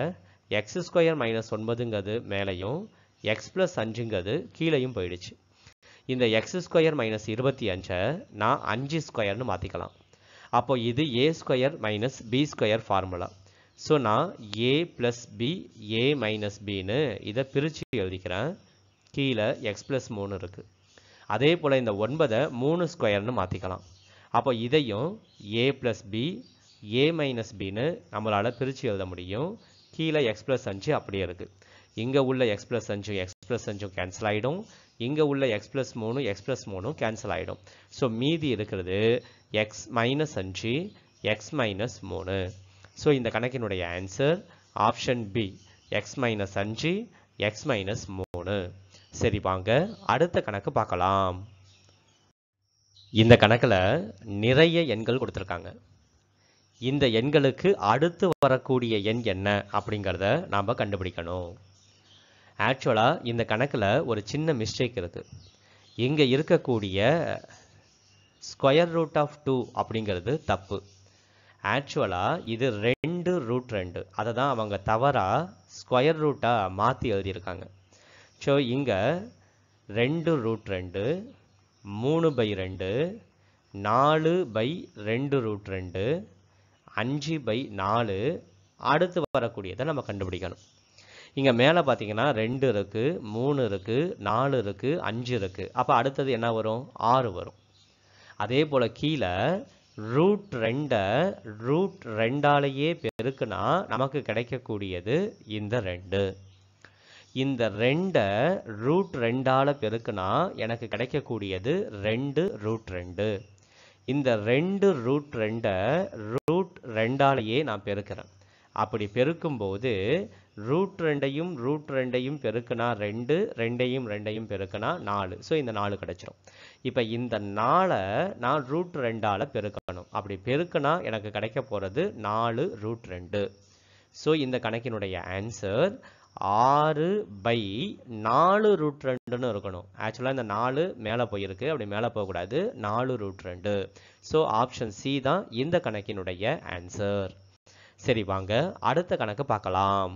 எக்ஸ் ஸ்கொயர் மைனஸ் ஒன்பதுங்கிறது மேலேயும் எக்ஸ் ப்ளஸ் அஞ்சுங்கிறது கீழேயும் போயிடுச்சு. இந்த எக்ஸ் ஸ்கொயர் மைனஸ் இருபத்தி அஞ்சை நான் அஞ்சு ஸ்கொயர்னு மாற்றிக்கலாம் அப்போ இது A square minus B square formula so நான் A plus B A minus பின்னு இதை பிரித்து எழுதிக்கிறேன். கீழே எக்ஸ் ப்ளஸ் மூணு இருக்குது அதே போல் இந்த ஒன்பதை மூணு ஸ்கொயர்னு மாற்றிக்கலாம் அப்போ இதையும் A plus B A minus பின்னு நம்மளால் பிரித்து எழுத முடியும். கீழே எக்ஸ் ப்ளஸ் அஞ்சு அப்படியே இருக்குது இங்கே உள்ள எக்ஸ் ப்ளஸ் அஞ்சு எக்ஸ் ப்ளஸ் அஞ்சும் கேன்சல் ஆகிடும் இங்கே உள்ள எக்ஸ் ப்ளஸ் மூணு எக்ஸ் ப்ளஸ் மூணும் கேன்சல் ஆகிடும் ஸோ மீதி இருக்கிறது எக்ஸ் மைனஸ் அஞ்சு எக்ஸ் மைனஸ் மூணு. ஸோ இந்த கணக்கினுடைய answer option B X minus அஞ்சு எக்ஸ் மைனஸ் மூணு. சரி வாங்க. அடுத்த கணக்கு பார்க்கலாம். இந்த கணக்கில் நிறைய எண்கள் கொடுத்துருக்காங்க. இந்த எண்களுக்கு அடுத்து வரக்கூடிய எண் என்ன அப்படிங்கிறத நாம் கண்டுபிடிக்கணும். ஆக்சுவலாக இந்த கணக்கில் ஒரு சின்ன மிஸ்டேக் இருக்குது இங்கே இருக்கக்கூடிய ஸ்கொயர் ரூட் ஆஃப் டூ அப்படிங்கிறது தப்பு. ஆக்சுவலாக இது ரெண்டு ரூட் ரெண்டு. அதை தான் அவங்க தவறாக ஸ்கொயர் ரூட்டாக மாற்றி எழுதியிருக்காங்க. ஸோ இங்கே ரெண்டு ரூட் ரெண்டு மூணு பை ரெண்டு நாலு பை ரெண்டு ரூட் ரெண்டு அஞ்சு பை நாலு அடுத்து வரக்கூடியதை நம்ம கண்டுபிடிக்கணும். இங்கே மேலே பார்த்தீங்கன்னா ரெண்டு இருக்குது மூணு இருக்குது நாலு இருக்குது அஞ்சு இருக்குது அப்போ அடுத்தது என்ன வரும்? ஆறு வரும். அதே போல் கீழே ரூட் ரெண்டை ரூட் ரெண்டாலேயே பெருக்குனா நமக்கு கிடைக்கக்கூடியது இந்த ரெண்டு. இந்த ரெண்டை ரூட் ரெண்டால் பெருக்குனா எனக்கு கிடைக்கக்கூடியது ரெண்டு ரூட் ரெண்டு. இந்த ரெண்டு ரூட் ரெண்டை ரூட் ரெண்டாலேயே நான் பெருக்கிறேன். அப்படி பெருக்கும்போது ரூட் ரெண்டையும் ரூட் ரெண்டையும் பெருக்குனா ரெண்டு ரெண்டையும் ரெண்டையும் பெருக்குனா நாலு. ஸோ இந்த நாலு கிடைச்சிரும். இப்போ இந்த நாளை நான் ரூட் ரெண்டால் பெருக்கணும். அப்படி பெருக்கினா எனக்கு கிடைக்க போகிறது நாலு ரூட் ரெண்டு. ஸோ இந்த கணக்கினுடைய ஆன்சர் ஆறு பை நாலு ரூட் ரெண்டுன்னு இருக்கணும். ஆக்சுவலாக இந்த நாலு மேலே போயிருக்கு. அப்படி மேலே போகக்கூடாது. நாலு ரூட் ரெண்டு. ஸோ ஆப்ஷன் சி தான் இந்த கணக்கினுடைய ஆன்சர் சரி வாங்க. அடுத்த கணக்கு பார்க்கலாம்.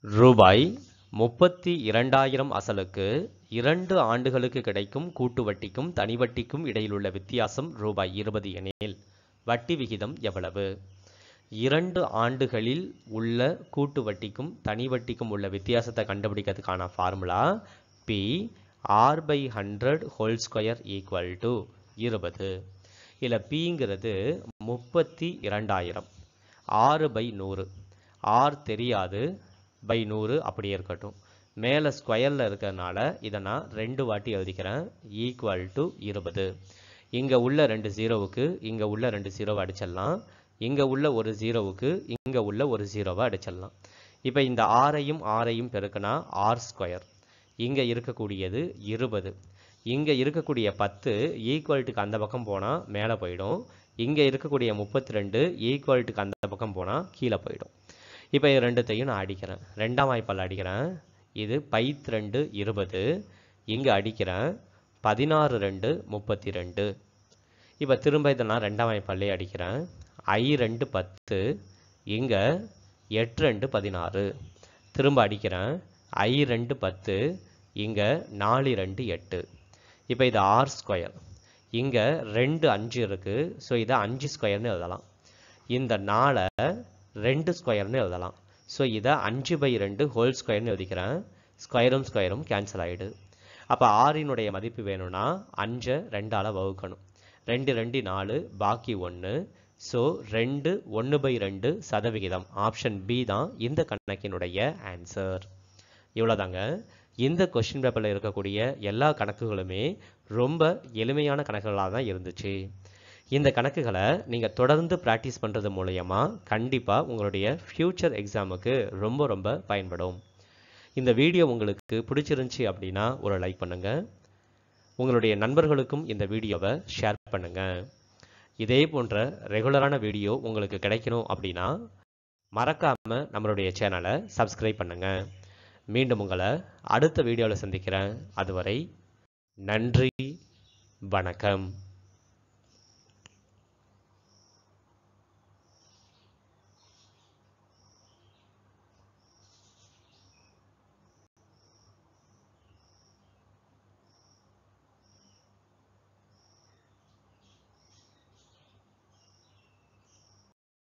ரூபாய் முப்பத்தி இரண்டாயிரம் அசலுக்கு இரண்டு ஆண்டுகளுக்கு கிடைக்கும் கூட்டு வட்டிக்கும் தனி வட்டிக்கும் இடையிலுள்ள வித்தியாசம் ரூபாய் இருபது எனில். வட்டி விகிதம் எவ்வளவு? இரண்டு ஆண்டுகளில் உள்ள கூட்டு வட்டிக்கும் தனி வட்டிக்கும் உள்ள வித்தியாசத்தை கண்டுபிடிக்கிறதுக்கான formula P R by hundred whole square equal to இருபது. இல்லை பிங்கிறது முப்பத்தி இரண்டாயிரம் ஆறு பை நூறு. ஆர் தெரியாது பை நூறு அப்படியே இருக்கட்டும். மேலே ஸ்கொயரில் இருக்கிறதுனால இதை நான் ரெண்டு வாட்டி எழுதிக்கிறேன். ஈக்குவல் டு இருபது. இங்கே உள்ள ரெண்டு ஜீரோவுக்கு இங்கே உள்ள ரெண்டு ஜீரோவை அடிச்சிடலாம். இங்கே உள்ள ஒரு ஜீரோவுக்கு இங்கே உள்ள ஒரு ஜீரோவை அடிச்சிடலாம். இப்போ இந்த ஆறையும் ஆறையும் பெருக்கினா ஆர் ஸ்கொயர் இங்கே இருக்கக்கூடியது இருபது. இங்கே இருக்கக்கூடிய பத்து ஈக்குவல்ட்டுக்கு அந்த பக்கம் போனால் மேலே போயிடும். இங்கே இருக்கக்கூடிய முப்பத்தி ரெண்டு ஈக்குவல்ட்டுக்கு அந்த பக்கம் போனால் கீழே போயிடும். இப்போ ரெண்டுத்தையும் நான் அடிக்கிறேன். ரெண்டாம் வாய்ப்பால் அடிக்கிறேன். இது பைத் ரெண்டு இருபது. இங்கே அடிக்கிறேன். பதினாறு ரெண்டு முப்பத்தி ரெண்டு இப்போ திரும்ப இதை நான் ரெண்டாம் வாய்ப்பாலே அடிக்கிறேன். ஐ ரெண்டு பத்து இங்கே எட்டு ரெண்டு பதினாறு. திரும்ப அடிக்கிறேன். ஐ ரெண்டு பத்து இங்கே நாலு ரெண்டு எட்டு. இப்போ இது ஆர் ஸ்கொயர். இங்கே ரெண்டு அஞ்சு இருக்குது ஸோ இதை அஞ்சு ஸ்கொயர்னு எழுதலாம். இந்த நாளை ரெண்டு ஸ்கொயர்னு எழுதலாம். ஸோ இதை அஞ்சு பை ரெண்டு ஹோல் ஸ்கொயர்னு எழுதிக்கிறேன். ஸ்கொயரும் ஸ்கொயரும் கேன்சல் ஆகிடு அப்போ ஆறினுடைய மதிப்பு வேணும்னா அஞ்சை ரெண்டால் வகுக்கணும். ரெண்டு ரெண்டு நாலு பாக்கி ஒன்று ஸோ ரெண்டு ஒன்று பை ரெண்டு சதவிகிதம். ஆப்ஷன் பி தான் இந்த கணக்கினுடைய ஆன்சர் இவ்வளோதாங்க இந்த கொஷின் பேப்பரில் இருக்கக்கூடிய எல்லா கணக்குகளுமே ரொம்ப எளிமையான கணக்குகளாக தான் இருந்துச்சு. இந்த கணக்குகளை நீங்கள் தொடர்ந்து ப்ராக்டிஸ் பண்ணுறது மூலயமா கண்டிப்பாக உங்களுடைய ஃப்யூச்சர் எக்ஸாமுக்கு ரொம்ப ரொம்ப பயன்படும். இந்த வீடியோ உங்களுக்கு பிடிச்சிருந்துச்சி அப்படின்னா ஒரு லைக் பண்ணுங்கள் உங்களுடைய நண்பர்களுக்கும் இந்த வீடியோவை ஷேர் பண்ணுங்கள் இதே போன்ற ரெகுலரான வீடியோ உங்களுக்கு கிடைக்கணும் அப்படின்னா மறக்காமல் நம்மளுடைய சேனலை சப்ஸ்கிரைப் பண்ணுங்கள் மீண்டும் உங்களை அடுத்த வீடியோவில் சந்திக்கிறேன். அதுவரை நன்றி வணக்கம்.